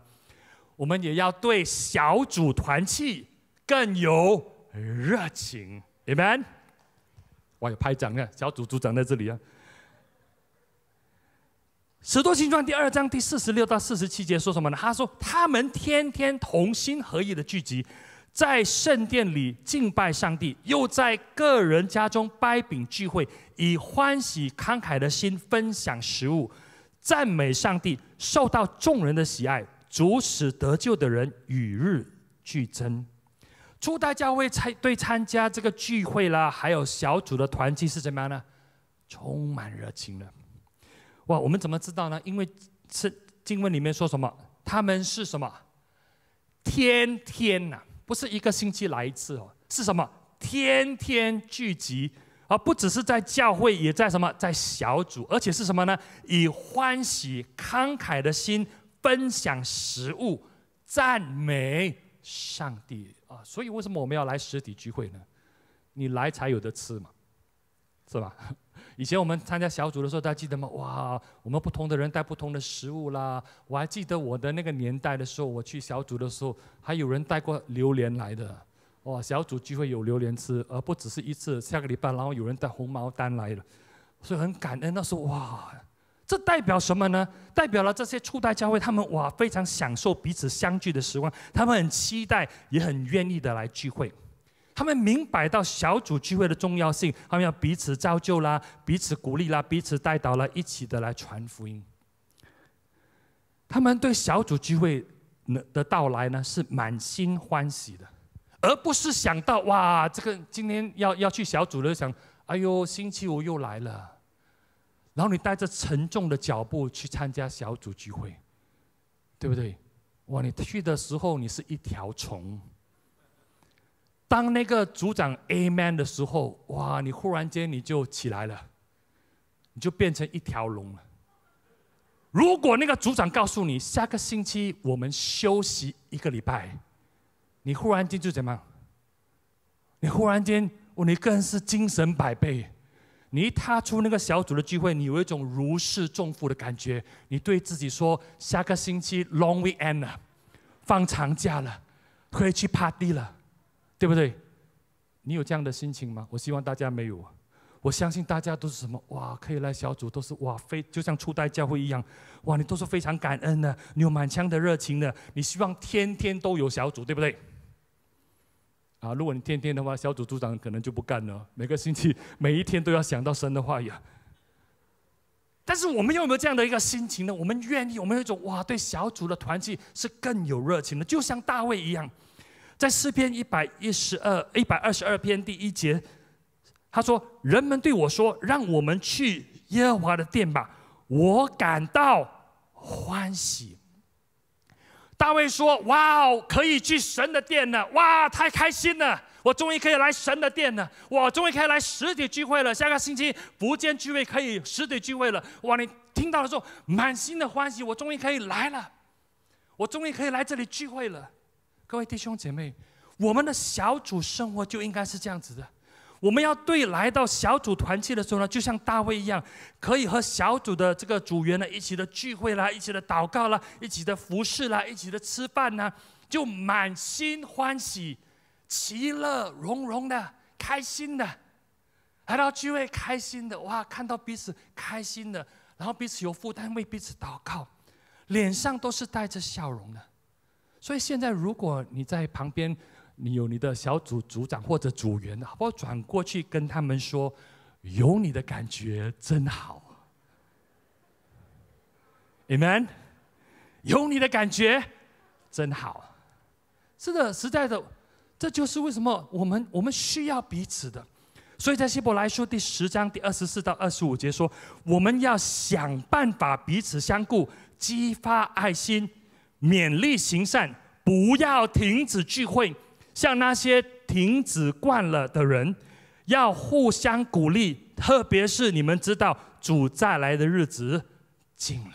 我们也要对小组团契更有热情，Amen。哇，有拍掌的，小组组长在这里啊。使徒行传第二章第四十六到四十七节说什么呢？他说：“他们天天同心合意的聚集，在圣殿里敬拜上帝，又在个人家中掰饼聚会，以欢喜慷慨的心分享食物，赞美上帝，受到众人的喜爱。主使得救的人与日俱增。初代教会参对参加这个聚会啦，还有小组的团契是怎么样呢？充满热情的。”哇，我们怎么知道呢？因为是经文里面说什么？他们是什么？天天呐，不是一个星期来一次哦，是什么？天天聚集，而不只是在教会，也在什么？在小组，而且是什么呢？以欢喜慷慨的心分享食物，赞美上帝啊！所以为什么我们要来实体聚会呢？你来才有的吃嘛，是吧？*laughs* 以前我们参加小组的时候，大家记得吗？哇，我们不同的人带不同的食物啦。我还记得我的那个年代的时候，我去小组的时候，还有人带过榴莲来的。哇，小组聚会有榴莲吃，而不只是一次。下个礼拜，然后有人带红毛丹来了，所以很感恩。那时候哇，这代表什么呢？代表了这些初代教会，他们哇非常享受彼此相聚的时光，他们很期待，也很愿意的来聚会。他们明白到小组聚会的重要性，他们要彼此造就啦，彼此鼓励啦，彼此带到了，一起的来传福音。他们对小组聚会的到来呢，是满心欢喜的，而不是想到哇，这个今天要要去小组的想，哎呦，星期五又来了，然后你带着沉重的脚步去参加小组聚会，对不对？哇，你去的时候你是一条虫。当那个组长 Amen 的时候，哇！你忽然间你就起来了，你就变成一条龙了。如果那个组长告诉你下个星期我们休息一个礼拜，你忽然间就怎么样？你忽然间，你更是精神百倍。你一踏出那个小组的聚会，你有一种如释重负的感觉。你对自己说：下个星期 Long weekend 了，放长假了，可以去 party 了。对不对？你有这样的心情吗？我希望大家没有。我相信大家都是什么？哇，可以来小组，都是哇，非就像初代教会一样，哇，你都是非常感恩的，你有满腔的热情的，你希望天天都有小组，对不对？啊，如果你天天的话，小组组长可能就不干了，每个星期 *laughs* 每一天都要想到神的话呀。但是我们有没有这样的一个心情呢？我们愿意，我们有一种哇，对小组的团契是更有热情的，就像大卫一样。在诗篇一百一十二一百二十二篇第一节，他说：“人们对我说，让我们去耶和华的殿吧，我感到欢喜。”大卫说：“哇哦，可以去神的殿了！哇，太开心了！我终于可以来神的殿了！我终于可以来实体聚会了。下个星期福建聚会可以实体聚会了！哇，你听到的时候满心的欢喜，我终于可以来了，我终于可以来这里聚会了。”各位弟兄姐妹，我们的小组生活就应该是这样子的。我们要对来到小组团契的时候呢，就像大卫一样，可以和小组的这个组员呢一起的聚会啦，一起的祷告啦，一起的服侍啦，一起的吃饭呐，就满心欢喜、其乐融融的、开心的来到聚会，开心的哇，看到彼此开心的，然后彼此有负担为彼此祷告，脸上都是带着笑容的。所以现在，如果你在旁边，你有你的小组组长或者组员，好不好？转过去跟他们说，有你的感觉真好，Amen。有你的感觉真好，是的，实在的，这就是为什么我们我们需要彼此的。所以在希伯来书第十章第二十四到二十五节说，我们要想办法彼此相顾，激发爱心。勉励行善，不要停止聚会。像那些停止惯了的人，要互相鼓励。特别是你们知道主再来的日子近了。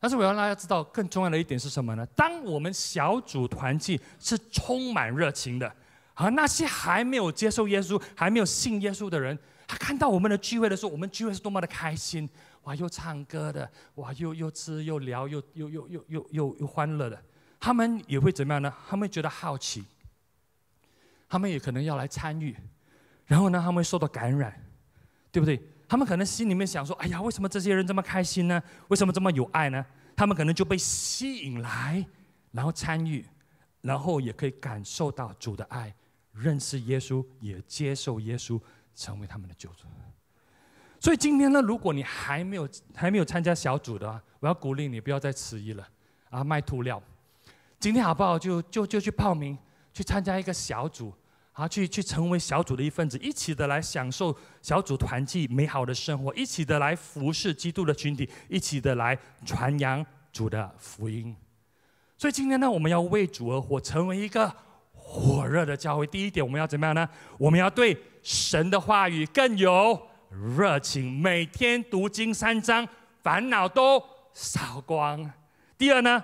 但是我要让大家知道，更重要的一点是什么呢？当我们小组团契是充满热情的，而那些还没有接受耶稣、还没有信耶稣的人，他看到我们的聚会的时候，我们聚会是多么的开心。哇，又唱歌的，哇，又又吃又聊又又又又又又又欢乐的，他们也会怎么样呢？他们觉得好奇，他们也可能要来参与，然后呢，他们会受到感染，对不对？他们可能心里面想说：“哎呀，为什么这些人这么开心呢？为什么这么有爱呢？”他们可能就被吸引来，然后参与，然后也可以感受到主的爱，认识耶稣，也接受耶稣成为他们的救主。所以今天呢，如果你还没有还没有参加小组的话，我要鼓励你不要再迟疑了啊！卖涂料，今天好不好？就就就去报名，去参加一个小组，啊，去去成为小组的一份子，一起的来享受小组团契美好的生活，一起的来服侍基督的群体，一起的来传扬主的福音。所以今天呢，我们要为主而活，成为一个火热的教会。第一点，我们要怎么样呢？我们要对神的话语更有。热情，每天读经三章，烦恼都扫光。第二呢，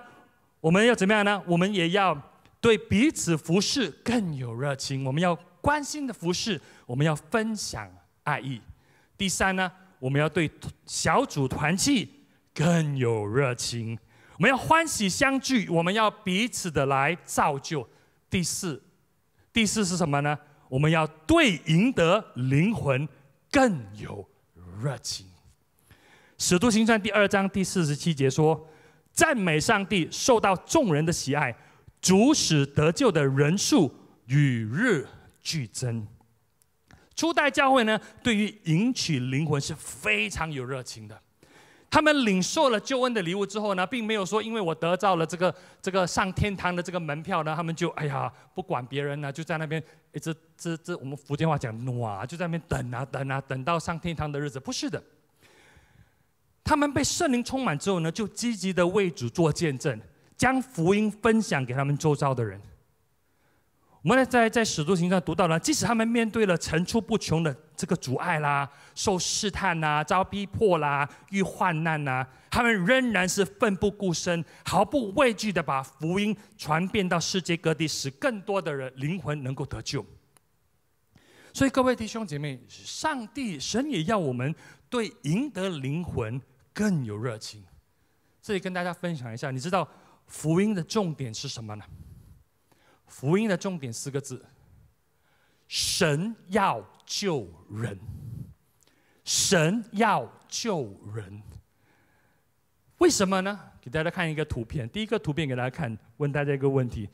我们要怎么样呢？我们也要对彼此服侍更有热情。我们要关心的服侍，我们要分享爱意。第三呢，我们要对小组团契更有热情。我们要欢喜相聚，我们要彼此的来造就。第四，第四是什么呢？我们要对赢得灵魂。更有热情。使徒行传第二章第四十七节说：“赞美上帝，受到众人的喜爱，主使得救的人数与日俱增。”初代教会呢，对于迎娶灵魂是非常有热情的。他们领受了救恩的礼物之后呢，并没有说因为我得到了这个这个上天堂的这个门票呢，他们就哎呀不管别人呢，就在那边一直这这我们福建话讲哇，就在那边等啊等啊，等到上天堂的日子。不是的，他们被圣灵充满之后呢，就积极的为主做见证，将福音分享给他们周遭的人。我们在在使徒行传读到了，即使他们面对了层出不穷的这个阻碍啦、受试探呐、遭逼迫啦、遇患难呐，他们仍然是奋不顾身、毫不畏惧的把福音传遍到世界各地，使更多的人灵魂能够得救。所以各位弟兄姐妹，上帝神也要我们对赢得灵魂更有热情。这里跟大家分享一下，你知道福音的重点是什么呢？福音的重点四个字：神要救人。神要救人，为什么呢？给大家看一个图片。第一个图片给大家看，问大家一个问题：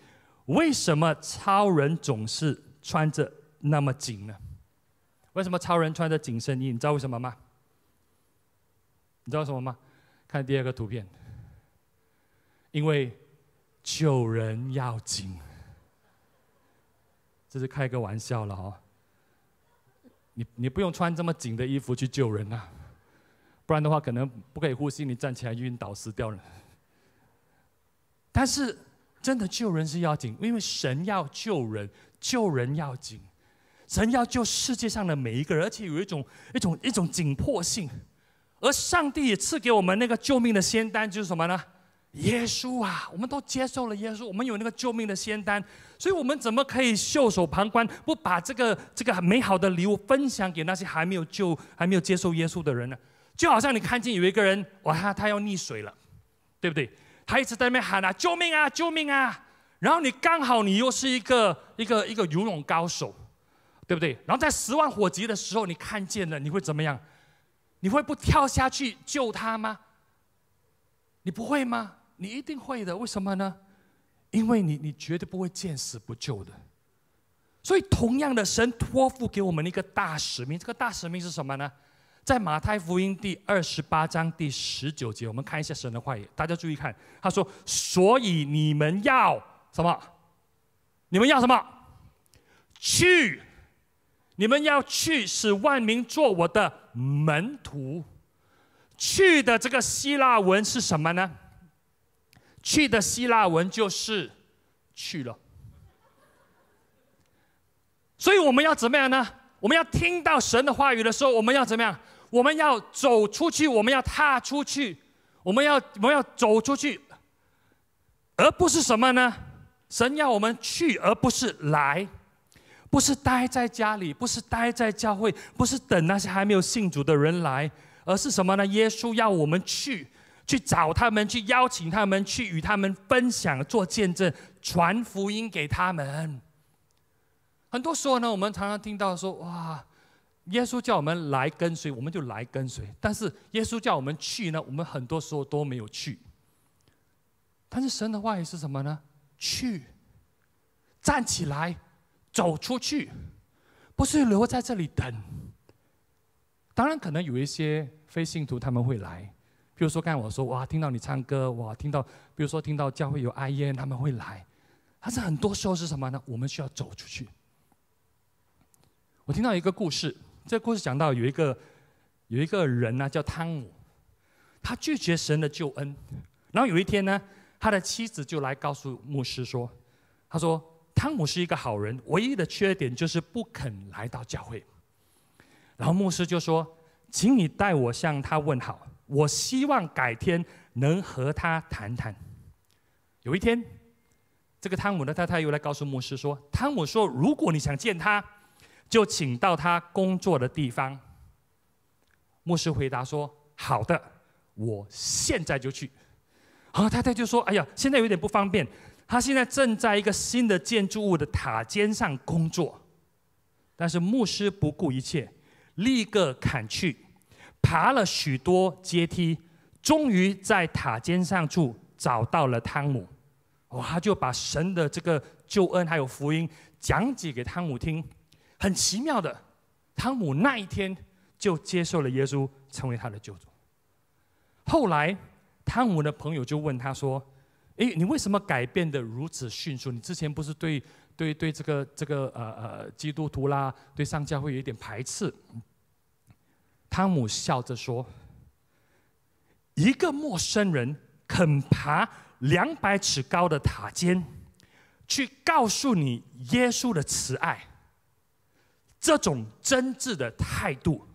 为什么超人总是穿着那么紧呢？为什么超人穿着紧身衣？你知道为什么吗？你知道什么吗？看第二个图片，因为救人要紧。这是开个玩笑了哈，你你不用穿这么紧的衣服去救人啊，不然的话可能不可以呼吸，你站起来晕倒死掉了。但是真的救人是要紧，因为神要救人，救人要紧，神要救世界上的每一个人，而且有一种一种一种紧迫性，而上帝也赐给我们那个救命的仙丹，就是什么呢？耶稣啊，我们都接受了耶稣，我们有那个救命的仙丹，所以我们怎么可以袖手旁观，不把这个这个美好的礼物分享给那些还没有救、还没有接受耶稣的人呢？就好像你看见有一个人，哇，他要溺水了，对不对？他一直在那边喊啊，救命啊，救命啊！然后你刚好你又是一个一个一个游泳高手，对不对？然后在十万火急的时候，你看见了，你会怎么样？你会不跳下去救他吗？你不会吗？你一定会的，为什么呢？因为你，你绝对不会见死不救的。所以，同样的，神托付给我们一个大使命。这个大使命是什么呢？在马太福音第二十八章第十九节，我们看一下神的话语。大家注意看，他说：“所以你们要什么？你们要什么？去！你们要去，使万民做我的门徒。去的这个希腊文是什么呢？”去的希腊文就是去了，所以我们要怎么样呢？我们要听到神的话语的时候，我们要怎么样？我们要走出去，我们要踏出去，我们要我们要走出去，而不是什么呢？神要我们去，而不是来，不是待在家里，不是待在教会，不是等那些还没有信主的人来，而是什么呢？耶稣要我们去，去找他们，去邀请他们，去与他们分享、做见证、传福音给他们。很多时候呢，我们常常听到说：“哇，耶稣叫我们来跟随，我们就来跟随。”但是耶稣叫我们去呢，我们很多时候都没有去。但是神的话语是什么呢？去，站起来，走出去，不是留在这里等。当然，可能有一些非信徒他们会来，比如说刚才我说：“哇，听到你唱歌，哇，听到，比如说听到教会有哀烟，他们会来。”但是很多时候是什么呢？我们需要走出去。我听到一个故事，这个故事讲到有一个有一个人呢，叫汤姆，他拒绝神的救恩，然后有一天呢，他的妻子就来告诉牧师说：“他说汤姆是一个好人，唯一的缺点就是不肯来到教会。”然后牧师就说：“请你代我向他问好，我希望改天能和他谈谈。”有一天，这个汤姆的太太又来告诉牧师说：“汤姆说，如果你想见他。”就请到他工作的地方。牧师回答说：“好的，我现在就去。”然后太太就说：“哎呀，现在有点不方便，他现在正在一个新的建筑物的塔尖上工作。”但是牧师不顾一切，立刻砍去，爬了许多阶梯，终于在塔尖上处找到了汤姆。哇，他就把神的这个救恩还有福音讲解给汤姆听。很奇妙的，汤姆那一天就接受了耶稣，成为他的救主。后来，汤姆的朋友就问他说：“诶，你为什么改变的如此迅速？你之前不是对对对这个这个呃呃基督徒啦，对上教会有一点排斥？”汤姆笑着说：“一个陌生人肯爬两百尺高的塔尖，去告诉你耶稣的慈爱。”这种真挚的态度，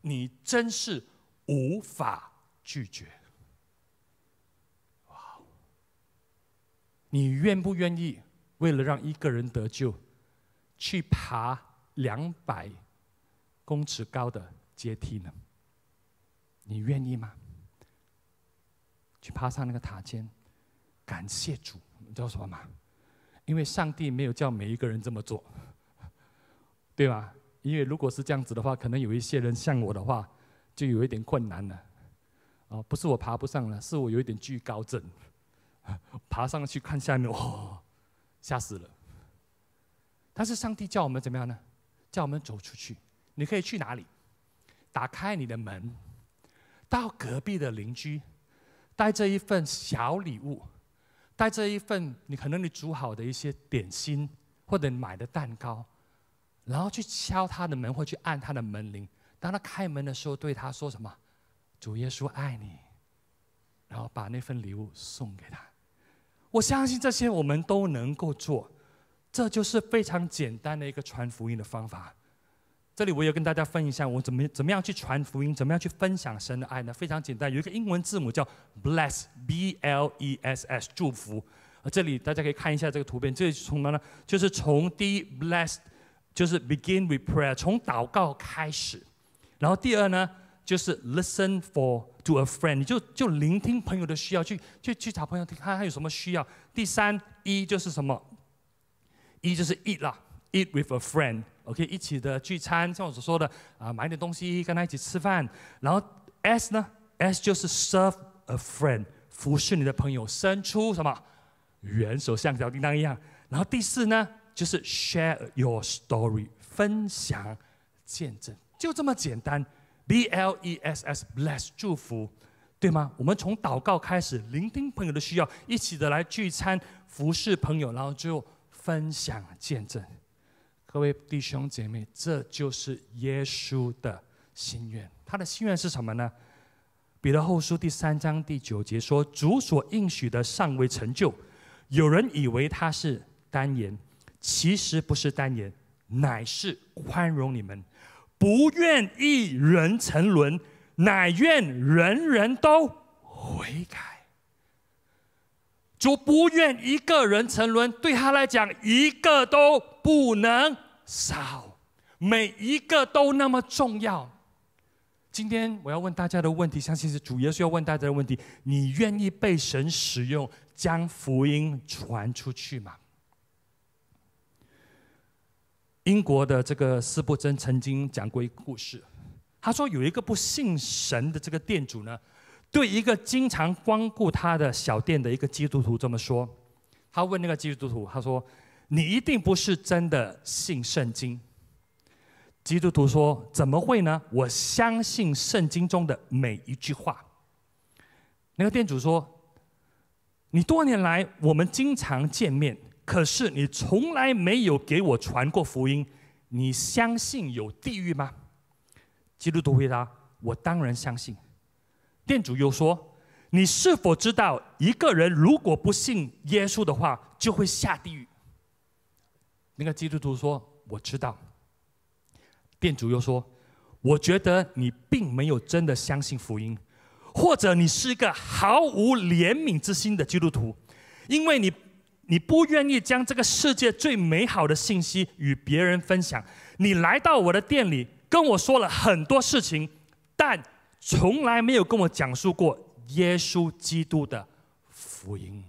你真是无法拒绝。哇！你愿不愿意为了让一个人得救，去爬两百公尺高的阶梯呢？你愿意吗？去爬上那个塔尖，感谢主，你知道什么吗？因为上帝没有叫每一个人这么做。对吧？因为如果是这样子的话，可能有一些人像我的话，就有一点困难了。啊，不是我爬不上了，是我有一点惧高症，爬上去看下面，哇，吓死了。但是上帝叫我们怎么样呢？叫我们走出去。你可以去哪里？打开你的门，到隔壁的邻居，带着一份小礼物，带着一份你可能你煮好的一些点心，或者买的蛋糕。然后去敲他的门，或去按他的门铃。当他开门的时候，对他说什么？主耶稣爱你。然后把那份礼物送给他。我相信这些我们都能够做，这就是非常简单的一个传福音的方法。这里我也跟大家分享一下，我怎么怎么样去传福音，怎么样去分享神的爱呢？非常简单，有一个英文字母叫 bless，b l e s s，祝福。这里大家可以看一下这个图片，这是从哪呢？就是从第一 bless。就是 begin with prayer，从祷告开始。然后第二呢，就是 listen for to a friend，你就就聆听朋友的需要，去去去找朋友听，看他有什么需要。第三一就是什么？一就是 eat 啦，eat with a friend OK，一起的聚餐，像我所说的啊，买点东西跟他一起吃饭。然后 S 呢，S 就是 serve a friend，服侍你的朋友，伸出什么援手，像小叮当一样。然后第四呢？就是 share your story，分享见证，就这么简单。B L E S S bless 祝福，对吗？我们从祷告开始，聆听朋友的需要，一起的来聚餐，服侍朋友，然后最后分享见证。各位弟兄姐妹，这就是耶稣的心愿。他的心愿是什么呢？彼得后书第三章第九节说：“主所应许的尚未成就，有人以为他是单言。”其实不是单言，乃是宽容你们，不愿一人沉沦，乃愿人人都悔改。主不愿一个人沉沦，对他来讲，一个都不能少，每一个都那么重要。今天我要问大家的问题，相信是主耶稣要问大家的问题：你愿意被神使用，将福音传出去吗？英国的这个斯布真曾经讲过一个故事，他说有一个不信神的这个店主呢，对一个经常光顾他的小店的一个基督徒这么说，他问那个基督徒，他说：“你一定不是真的信圣经。”基督徒说：“怎么会呢？我相信圣经中的每一句话。”那个店主说：“你多年来我们经常见面。”可是你从来没有给我传过福音，你相信有地狱吗？基督徒回答：“我当然相信。”店主又说：“你是否知道，一个人如果不信耶稣的话，就会下地狱？”那个基督徒说：“我知道。”店主又说：“我觉得你并没有真的相信福音，或者你是一个毫无怜悯之心的基督徒，因为你。”你不愿意将这个世界最美好的信息与别人分享。你来到我的店里，跟我说了很多事情，但从来没有跟我讲述过耶稣基督的福音。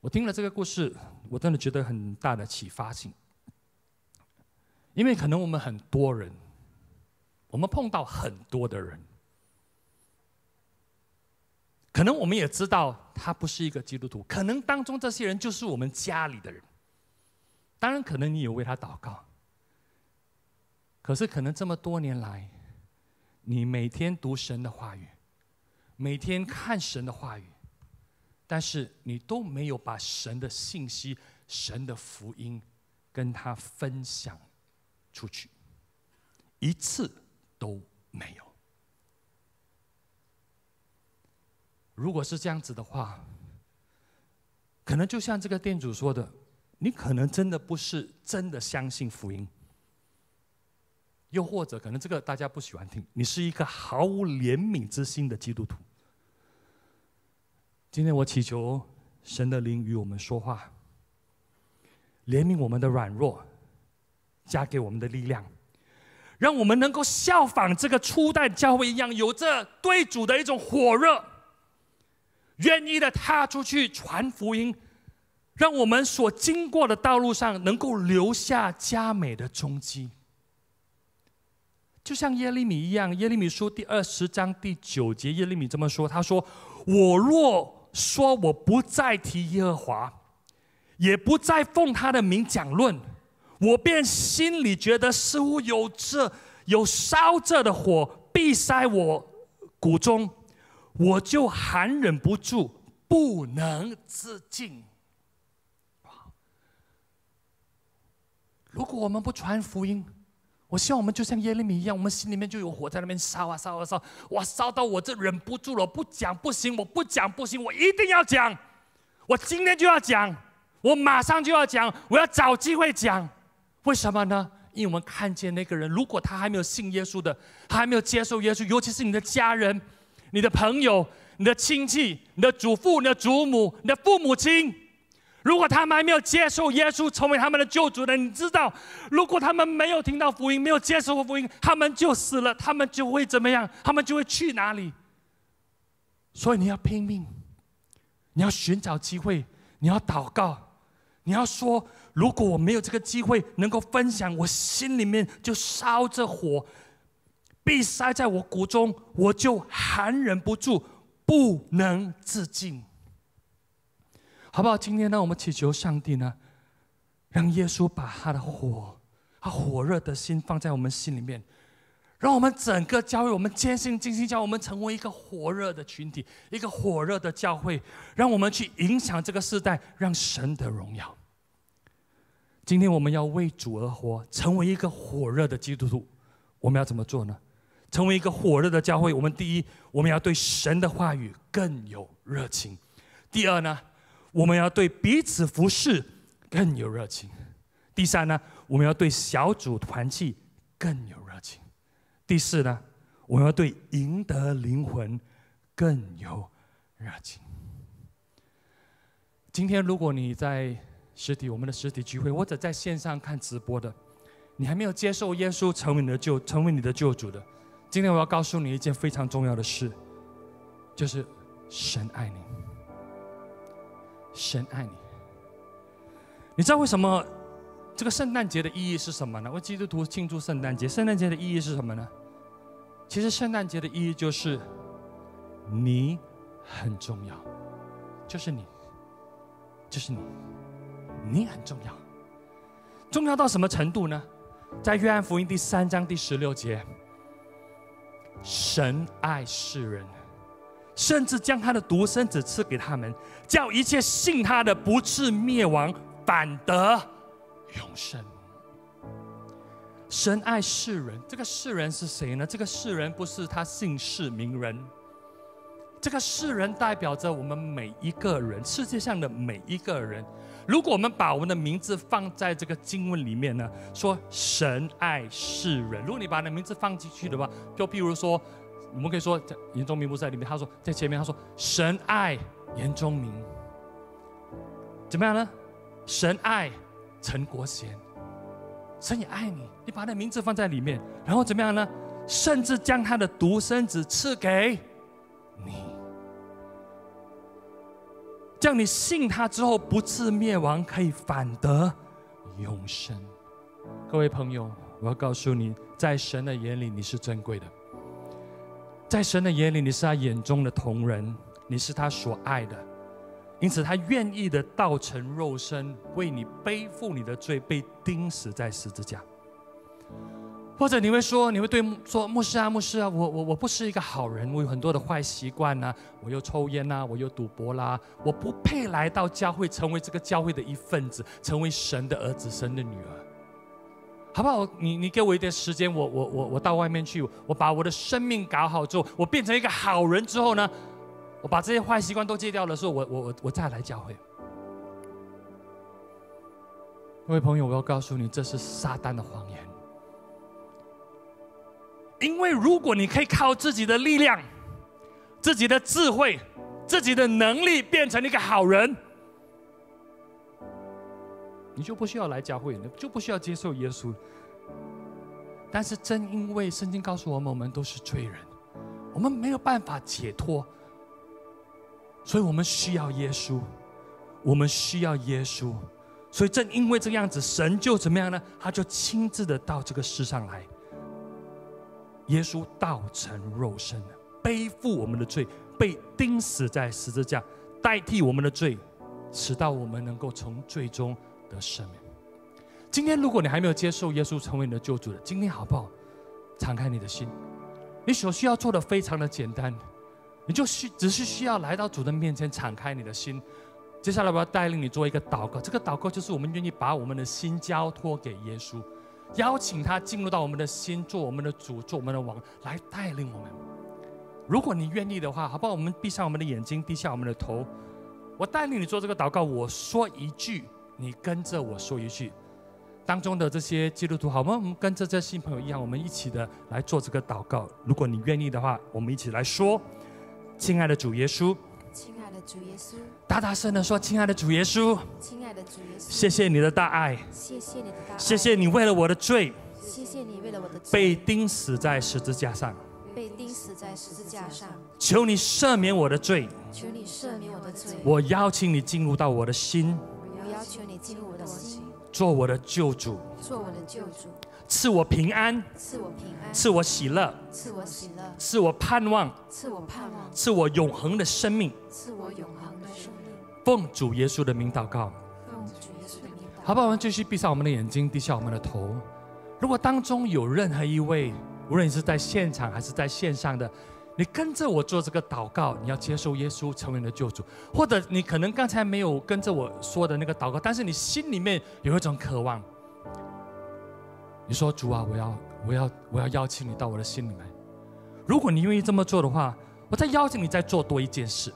我听了这个故事，我真的觉得很大的启发性。因为可能我们很多人，我们碰到很多的人。可能我们也知道他不是一个基督徒，可能当中这些人就是我们家里的人。当然，可能你有为他祷告，可是可能这么多年来，你每天读神的话语，每天看神的话语，但是你都没有把神的信息、神的福音跟他分享出去，一次都没有。如果是这样子的话，可能就像这个店主说的，你可能真的不是真的相信福音，又或者可能这个大家不喜欢听，你是一个毫无怜悯之心的基督徒。今天我祈求神的灵与我们说话，怜悯我们的软弱，加给我们的力量，让我们能够效仿这个初代教会一样，有着对主的一种火热。愿意的踏出去传福音，让我们所经过的道路上能够留下佳美的踪迹。就像耶利米一样，耶利米书第二十章第九节，耶利米这么说：“他说，我若说我不再提耶和华，也不再奉他的名讲论，我便心里觉得似乎有这有烧着的火，必塞我骨中。”我就含忍不住，不能自禁。如果我们不传福音，我希望我们就像耶利米一样，我们心里面就有火在那边烧啊烧啊烧，哇，烧到我这忍不住了，不讲不行，我不讲不行，我一定要讲，我今天就要讲，我马上就要讲，我要找机会讲。为什么呢？因为我们看见那个人，如果他还没有信耶稣的，他还没有接受耶稣，尤其是你的家人。你的朋友、你的亲戚、你的祖父、你的祖母、你的父母亲，如果他们还没有接受耶稣成为他们的救主的，你知道，如果他们没有听到福音、没有接受过福音，他们就死了，他们就会怎么样？他们就会去哪里？所以你要拼命，你要寻找机会，你要祷告，你要说：如果我没有这个机会能够分享，我心里面就烧着火。必塞在我骨中，我就含忍不住，不能自禁，好不好？今天呢，我们祈求上帝呢，让耶稣把他的火，他火热的心放在我们心里面，让我们整个教会，我们坚信、尽心教，我们成为一个火热的群体，一个火热的教会，让我们去影响这个时代，让神的荣耀。今天我们要为主而活，成为一个火热的基督徒，我们要怎么做呢？成为一个火热的教会，我们第一，我们要对神的话语更有热情；第二呢，我们要对彼此服侍更有热情；第三呢，我们要对小组团契更有热情；第四呢，我们要对赢得灵魂更有热情。今天，如果你在实体我们的实体聚会，或者在线上看直播的，你还没有接受耶稣成为你的救，成为你的救主的，今天我要告诉你一件非常重要的事，就是神爱你，神爱你。你知道为什么这个圣诞节的意义是什么呢？为基督徒庆祝圣诞节，圣诞节的意义是什么呢？其实圣诞节的意义就是你很重要，就是你，就是你，你很重要，重要到什么程度呢？在约翰福音第三章第十六节，神爱世人，甚至将他的独生子赐给他们，叫一切信他的不至灭亡，反得永生。神爱世人，这个世人是谁呢？这个世人不是他姓氏名人，这个世人代表着我们每一个人，世界上的每一个人。如果我们把我们的名字放在这个经文里面呢，说神爱世人。如果你把你的名字放进去的话，就譬如说，我们可以说严中明不在里面，他说在前面，他说神爱严中明，怎么样呢？神爱陈国贤，神也爱你，你把他名字放在里面，然后怎么样呢？甚至将他的独生子赐给你。叫你信他之后不至灭亡，可以反得永生。各位朋友，我要告诉你，在神的眼里你是珍贵的，在神的眼里你是他眼中的同人，你是他所爱的，因此他愿意的道成肉身，为你背负你的罪，被钉死在十字架。或者你会说，你会对说牧师啊，牧师啊，我我我不是一个好人，我有很多的坏习惯呐，我又抽烟呐，我又赌博啦，我不配来到教会，成为这个教会的一份子，成为神的儿子，神的女儿，好不好？你你给我一点时间，我我我我到外面去，我把我的生命搞好之后，我变成一个好人之后呢，我把这些坏习惯都戒掉了之后，我我我我再来教会。各位朋友，我要告诉你，这是撒旦的谎言。因为如果你可以靠自己的力量、自己的智慧、自己的能力变成一个好人，你就不需要来教会，你就不需要接受耶稣。但是正因为圣经告诉我们，我们都是罪人，我们没有办法解脱，所以我们需要耶稣，我们需要耶稣。所以正因为这个样子，神就怎么样呢？他就亲自的到这个世上来。耶稣道成肉身背负我们的罪，被钉死在十字架，代替我们的罪，直到我们能够从罪中得生命。今天，如果你还没有接受耶稣成为你的救主的，今天好不好？敞开你的心，你所需要做的非常的简单，你就需只是需要来到主的面前，敞开你的心。接下来我要带领你做一个祷告，这个祷告就是我们愿意把我们的心交托给耶稣。邀请他进入到我们的心，做我们的主，做我们的王，来带领我们。如果你愿意的话，好不好？我们闭上我们的眼睛，低下我们的头。我带领你做这个祷告。我说一句，你跟着我说一句。当中的这些基督徒，好吗？我们跟着这新朋友一样，我们一起的来做这个祷告。如果你愿意的话，我们一起来说：“亲爱的主耶稣。”亲爱的主耶稣，大大声的说：“亲爱的主耶稣，亲爱的主耶稣，谢谢你的大爱，谢谢你的大爱，谢谢你为了我的罪，谢谢你为了我的罪被钉死在十字架上，被钉死在十字架上。求你赦免我的罪，求你赦免我的罪。我邀请你进入到我的心，我要求你进入我的心，做我的救主，做我的救主，赐我平安，赐我平安，赐我喜乐，赐我喜乐，赐我盼望，赐我盼望，赐我永恒的生命。赐我永恒的生命。奉主耶稣的名祷告。奉主耶稣的名祷告。好不好？我们继续闭上我们的眼睛，低下我们的头。如果当中有任何一位，无论你是在现场还是在线上的，你跟着我做这个祷告，你要接受耶稣成为你的救主，或者你可能刚才没有跟着我说的那个祷告，但是你心里面有一种渴望。你说主啊，我要，我要，我要邀请你到我的心里来。如果你愿意这么做的话，我再邀请你再做多一件事。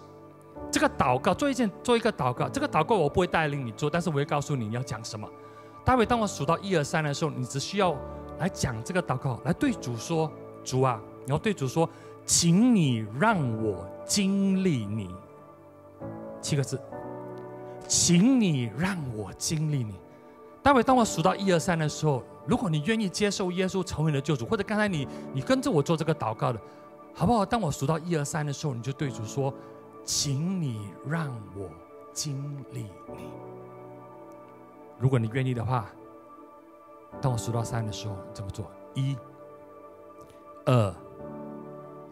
这个祷告做一件做一个祷告，这个祷告我不会带领你做，但是我会告诉你你要讲什么。待会当我数到一二三的时候，你只需要来讲这个祷告，来对主说：“主啊，然后对主说，请你让我经历你。”七个字，请你让我经历你。待会当我数到一二三的时候，如果你愿意接受耶稣成为你的救主，或者刚才你你跟着我做这个祷告的，好不好？当我数到一二三的时候，你就对主说：“请你让我经历你。”如果你愿意的话，当我数到三的时候，怎么做：一、二、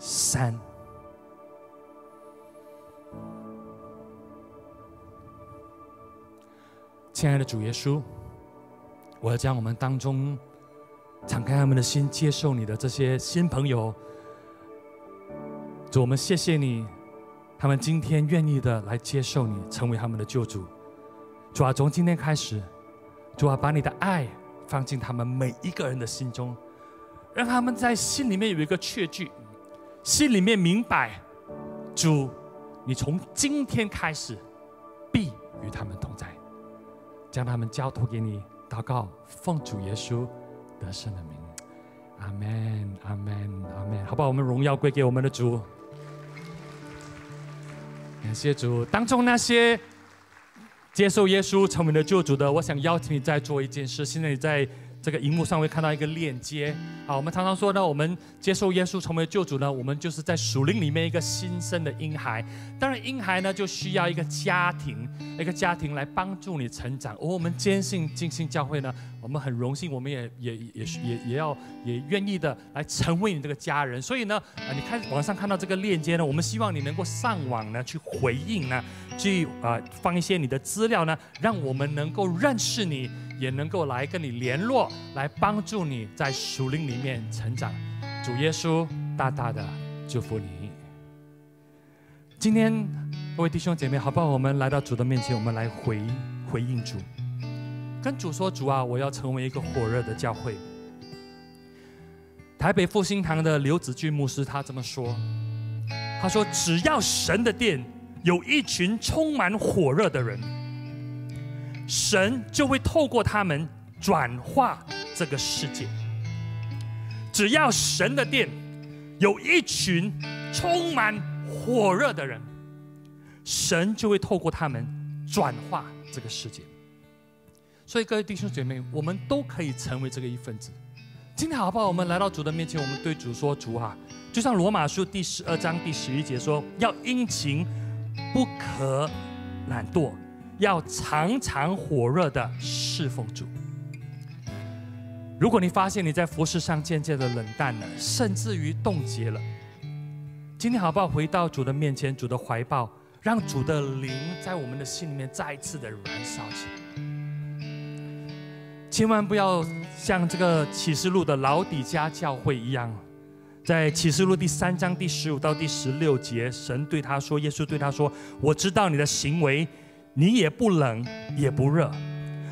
三。亲爱的主耶稣，我要将我们当中敞开他们的心，接受你的这些新朋友。主，我们谢谢你，他们今天愿意的来接受你，成为他们的救主。主啊，从今天开始，主啊，把你的爱放进他们每一个人的心中，让他们在心里面有一个确据，心里面明白，主，你从今天开始必与他们同在。将他们交托给你，祷告，奉主耶稣得胜的名，阿门，阿门，阿门。好不好？我们荣耀归给我们的主，感谢主。当中那些接受耶稣成为了救主的，我想邀请你再做一件事。现在你在。这个荧幕上会看到一个链接，好，我们常常说呢，我们接受耶稣成为救主呢，我们就是在属灵里面一个新生的婴孩。当然，婴孩呢就需要一个家庭，一个家庭来帮助你成长。而我们坚信金星教会呢，我们很荣幸，我们也也也也也要也愿意的来成为你这个家人。所以呢，啊，你看网上看到这个链接呢，我们希望你能够上网呢去回应呢，去啊放一些你的资料呢，让我们能够认识你。也能够来跟你联络，来帮助你在属灵里面成长。主耶稣大大的祝福你。今天各位弟兄姐妹，好不好？我们来到主的面前，我们来回回应主，跟主说：主啊，我要成为一个火热的教会。台北复兴堂的刘子俊牧师他这么说：他说，只要神的殿有一群充满火热的人。神就会透过他们转化这个世界。只要神的殿有一群充满火热的人，神就会透过他们转化这个世界。所以各位弟兄姐妹，我们都可以成为这个一份子。今天好不好？我们来到主的面前，我们对主说：“主啊，就像罗马书第十二章第十一节说，要殷勤，不可懒惰。”要常常火热的侍奉主。如果你发现你在服饰上渐渐的冷淡了，甚至于冻结了，今天好不好回到主的面前，主的怀抱，让主的灵在我们的心里面再一次的燃烧起来。千万不要像这个启示录的老底家教会一样，在启示录第三章第十五到第十六节，神对他说，耶稣对他说：“我知道你的行为。”你也不冷也不热，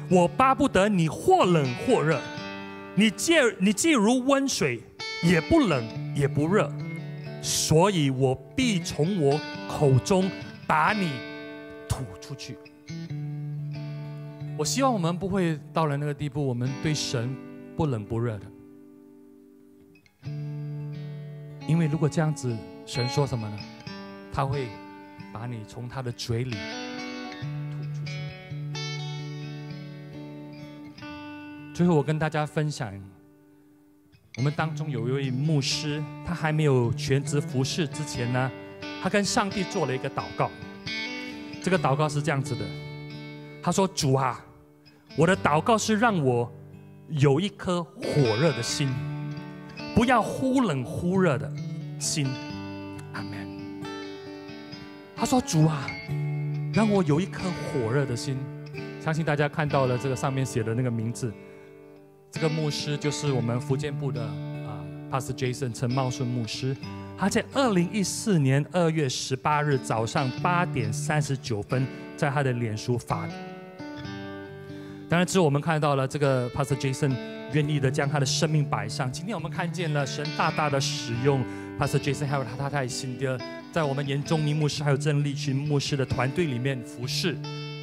我巴不得你或冷或热。你既你既如温水，也不冷也不热，所以我必从我口中把你吐出去。我希望我们不会到了那个地步，我们对神不冷不热的，因为如果这样子，神说什么呢？他会把你从他的嘴里吐出去。最后，我跟大家分享，我们当中有一位牧师，他还没有全职服侍之前呢，他跟上帝做了一个祷告。这个祷告是这样子的，他说：“主啊，我的祷告是让我有一颗火热的心，不要忽冷忽热的心。”阿门。他说：“主啊，让我有一颗火热的心。”相信大家看到了这个上面写的那个名字。这个牧师就是我们福建部的啊，Pastor Jason 陈茂顺牧师。他在二零一四年二月十八日早上八点三十九分，在他的脸书发。当然之后，我们看到了这个 Pastor Jason 愿意的将他的生命摆上。今天我们看见了神大大的使用 Pastor Jason 还有他太太辛迪，在我们严中明牧师还有郑立群牧师的团队里面服侍，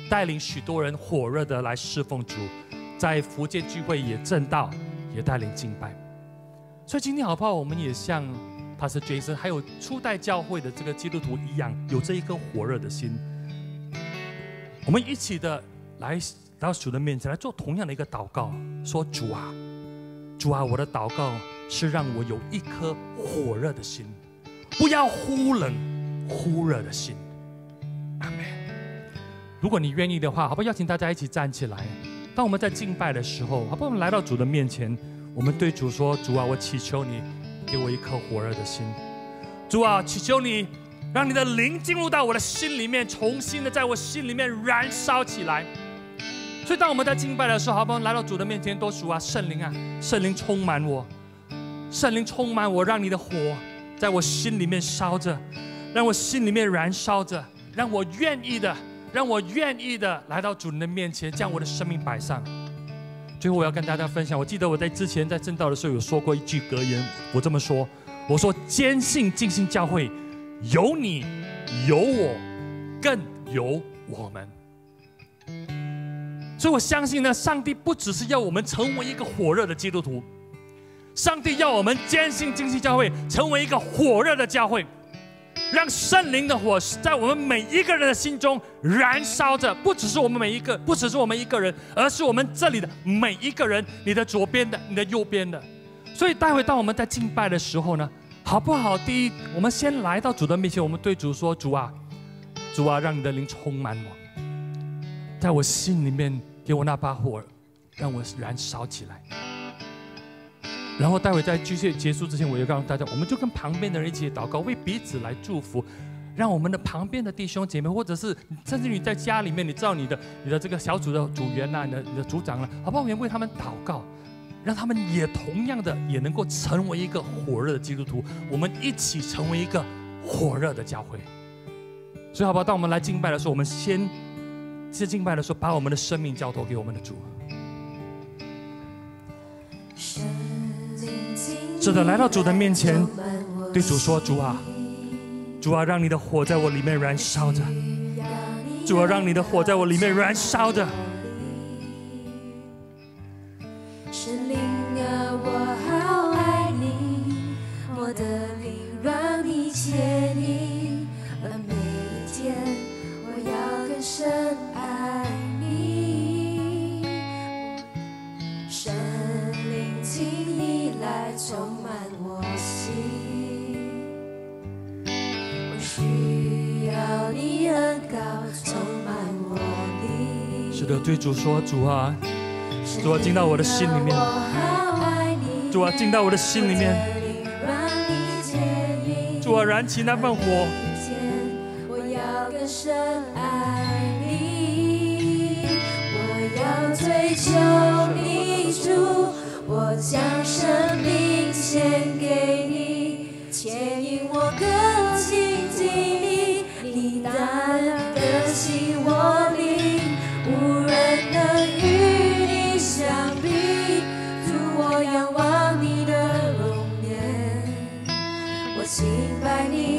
带领许多人火热的来侍奉主。在福建聚会也正道，也带领敬拜，所以今天好不好？我们也像 Pastor Jason 还有初代教会的这个基督徒一样，有这一颗火热的心。我们一起的来到主的面前来做同样的一个祷告，说主啊，主啊，我的祷告是让我有一颗火热的心，不要忽冷忽热的心。阿门。如果你愿意的话，好不好？邀请大家一起站起来。当我们在敬拜的时候，好不好？我们来到主的面前，我们对主说：“主啊，我祈求你给我一颗火热的心。主啊，祈求你让你的灵进入到我的心里面，重新的在我心里面燃烧起来。”所以，当我们在敬拜的时候，好不好？来到主的面前，多数啊，圣灵啊，圣灵充满我，圣灵充满我，让你的火在我心里面烧着，让我心里面燃烧着，让我愿意的。让我愿意的来到主人的面前，将我的生命摆上。最后，我要跟大家分享，我记得我在之前在正道的时候有说过一句格言，我这么说：我说坚信静心教会有你有我，更有我们。所以我相信呢，上帝不只是要我们成为一个火热的基督徒，上帝要我们坚信静心教会成为一个火热的教会。让圣灵的火在我们每一个人的心中燃烧着，不只是我们每一个，不只是我们一个人，而是我们这里的每一个人，你的左边的，你的右边的。所以待会当我们在敬拜的时候呢，好不好？第一，我们先来到主的面前，我们对主说：“主啊，主啊，让你的灵充满我，在我心里面给我那把火，让我燃烧起来。”然后待会在聚会结束之前，我就告诉大家，我们就跟旁边的人一起祷告，为彼此来祝福，让我们的旁边的弟兄姐妹，或者是甚至你在家里面，你知道你的你的这个小组的组员呐，你的你的组长啊，好不好？我们为他们祷告，让他们也同样的也能够成为一个火热的基督徒，我们一起成为一个火热的教会。所以好不好？当我们来敬拜的时候，我们先先敬拜的时候，把我们的生命交托给我们的主。是的，来到主的面前，对主说：“主啊，主啊，让你的火在我里面燃烧着。主啊，让你的火在我里面燃烧着。”神充满我心，我需要你恩膏充满我灵。是的，对主说：“主啊，主啊，进到我的心里面，主啊，进到我的心里面，主啊，燃起那份火。”我要更深爱你，我要追求你主，我将生命献给你，牵引我更亲近你，你大能更新我灵，无人能与你相比，主我仰望你的容颜。我敬拜你，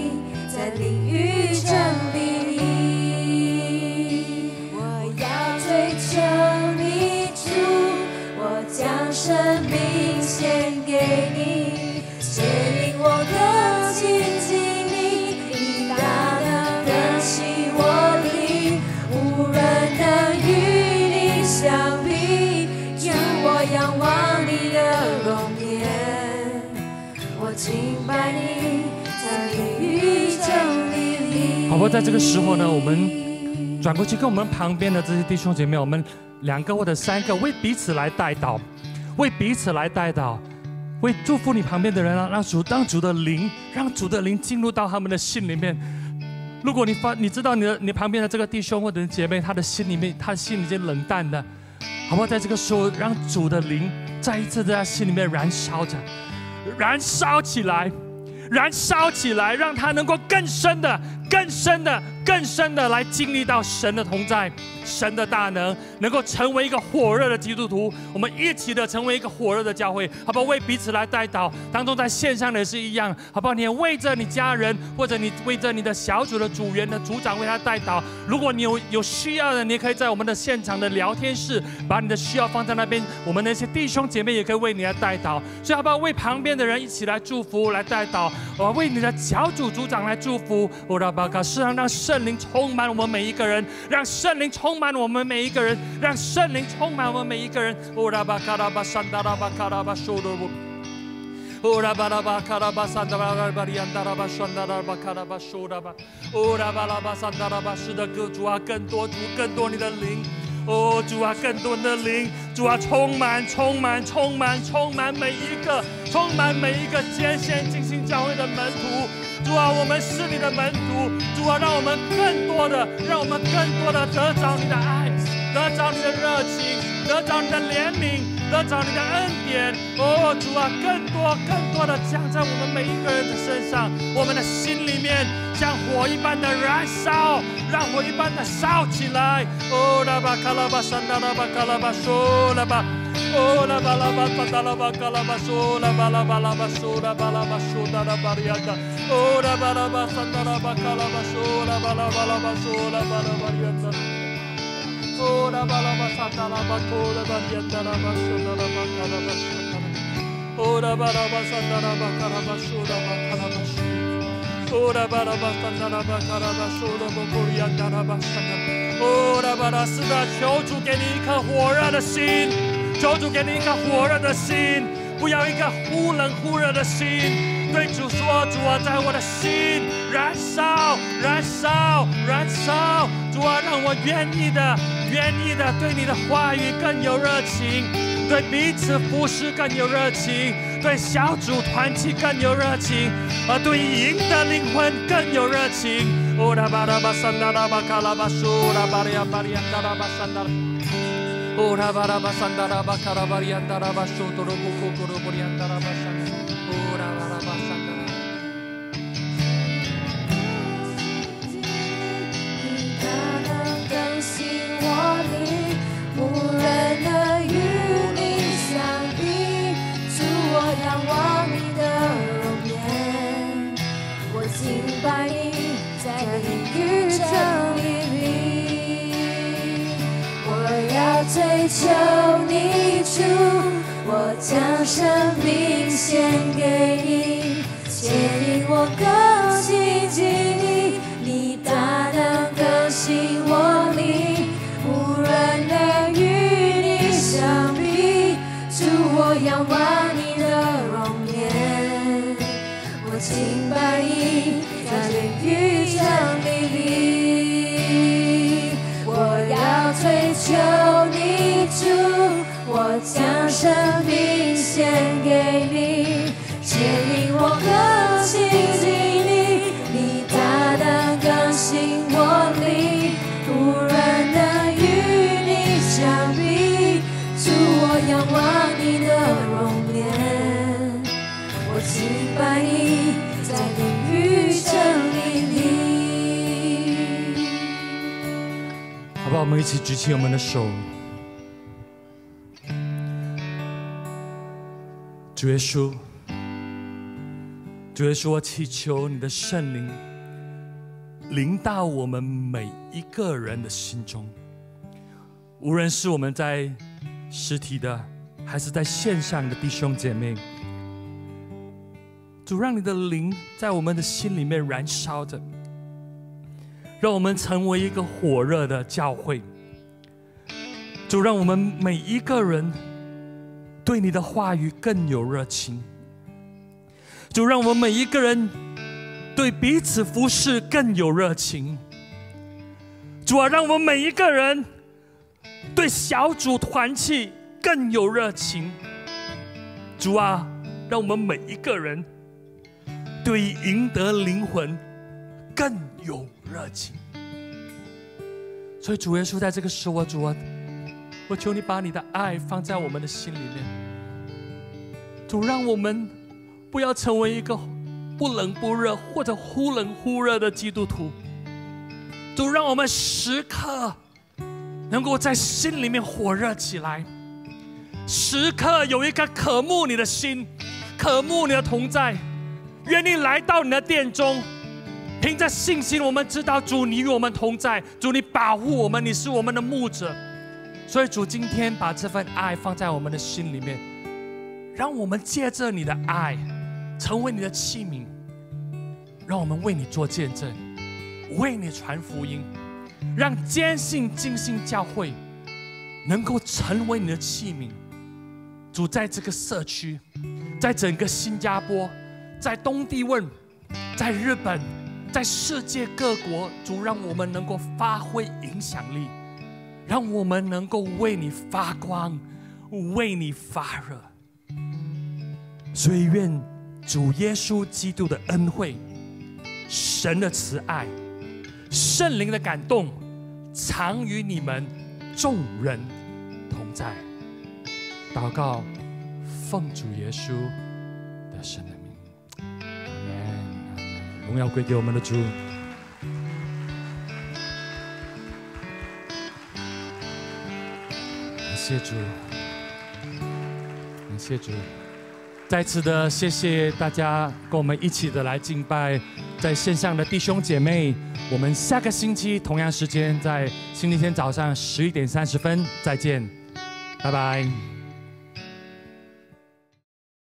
敬拜你，在灵与真理里。好不好？在这个时候呢，我们转过去跟我们旁边的这些弟兄姐妹，我们两个或者三个为彼此来带祷，为彼此来带祷，为祝福你旁边的人啊，让主让主的灵，让主的灵进入到他们的心里面。如果你发你知道你的你旁边的这个弟兄或者姐妹，他的心里面他的心已经冷淡的，好不好？在这个时候，让主的灵再一次在他心里面燃烧着，燃烧起来。燃烧起来，让它能够更深的、更深的、更深的来经历到神的同在、神的大能，能够成为一个火热的基督徒。我们一起的成为一个火热的教会，好不好？为彼此来带祷，当中在线上的也是一样，好不好？你也为着你家人，或者你为着你的小组的组员的组长为他带祷。如果你有有需要的，你也可以在我们的现场的聊天室把你的需要放在那边，我们那些弟兄姐妹也可以为你来带祷。所以好不好？为旁边的人一起来祝福、来带祷。我为你的小组组长来祝福，我的巴卡，是让让圣灵充满我们每一个人，让圣灵充满我们每一个人，让圣灵充满我们每一个人。乌拉巴卡拉巴山达拉巴卡拉巴苏罗布。乌拉巴拉巴卡拉巴山达拉巴里安达拉巴山达拉巴卡拉巴苏拉巴。乌拉巴拉巴山达拉巴，是的，主啊，更多主，更多你的灵。哦，主啊，更多的灵，主啊，充满，充满，充满，充满每一个，充满每一个艰险进行教会的门徒。主啊，我们是你的门徒。主啊，让我们更多的，让我们更多的得着你的爱，得着你的热情，得着你的怜悯，得着你的恩典。哦，主啊，更多，更多的降在我们每一个人的身上，我们的心里面。像火一般的燃烧，让火一般的烧起来。哦，拉巴卡拉巴山达拉巴卡拉巴苏拉巴，哦，拉巴拉巴达拉巴卡拉巴苏拉巴拉巴拉巴苏拉巴拉巴苏达拉巴里亚达，哦，拉拉巴山达拉巴卡拉巴拉拉拉拉拉，哦，拉巴拉巴山达拉巴库拉巴苏达拉巴卡拉巴苏，哦，拉巴拉巴山达拉巴卡拉巴苏。达拉巴卡拉巴苏罗波古里安达拉巴山达，哦，拉巴拉是的，求主给你一颗火热的心，求主给你一颗火热的心，不要一个忽冷忽热的心。对主说，主啊，在我的心燃烧，燃烧，燃烧。主啊，让我愿意的，愿意的对你的话语更有热情，对彼此服侍更有热情。对小组团体更有热情，而对赢的灵魂更有热情。哦啦巴啦巴山达啦巴卡拉巴苏啦巴里亚巴里亚达啦巴山达。哦啦巴啦巴山达啦巴卡拉巴里亚达啦巴苏多罗布库库罗布里亚达啦巴山。*laughs* 更新我灵，无人能与你相比。主，我仰望你的容颜，我敬拜你，在灵与真理里。我要追求你主，我将生命献给你，牵引我更亲近，你一起举起我们的手。主耶稣，主耶稣，我祈求你的圣灵临到我们每一个人的心中，无论是我们在实体的，还是在线上的弟兄姐妹，主让你的灵在我们的心里面燃烧着。让我们成为一个火热的教会。主，让我们每一个人对你的话语更有热情。主，让我们每一个人对彼此服侍更有热情。主啊，让我们每一个人对小组团契更有热情。主啊，让我们每一个人对于赢得灵魂更有热情。所以主耶稣在这个时候，主啊，我求你把你的爱放在我们的心里面。主，让我们不要成为一个不冷不热或者忽冷忽热的基督徒。主，让我们时刻能够在心里面火热起来，时刻有一颗渴慕你的心，渴慕你的同在，愿你来到你的殿中。凭着信心，我们知道主你与我们同在，主你保护我们，你是我们的牧者。所以主今天把这份爱放在我们的心里面，让我们借着你的爱，成为你的器皿，让我们为你做见证，为你传福音，让坚信尽信教会能够成为你的器皿。主在这个社区，在整个新加坡，在东帝汶，在日本，在世界各国，主让我们能够发挥影响力，让我们能够为你发光，为你发热。所以愿主耶稣基督的恩惠、神的慈爱、圣灵的感动，常与你们众人同在。祷告，奉主耶稣荣耀归给我们的主。感谢主，感谢主。再次的谢谢大家跟我们一起的来敬拜，在线上的弟兄姐妹，我们下个星期同样时间在星期天早上十一点三十分再见，拜拜。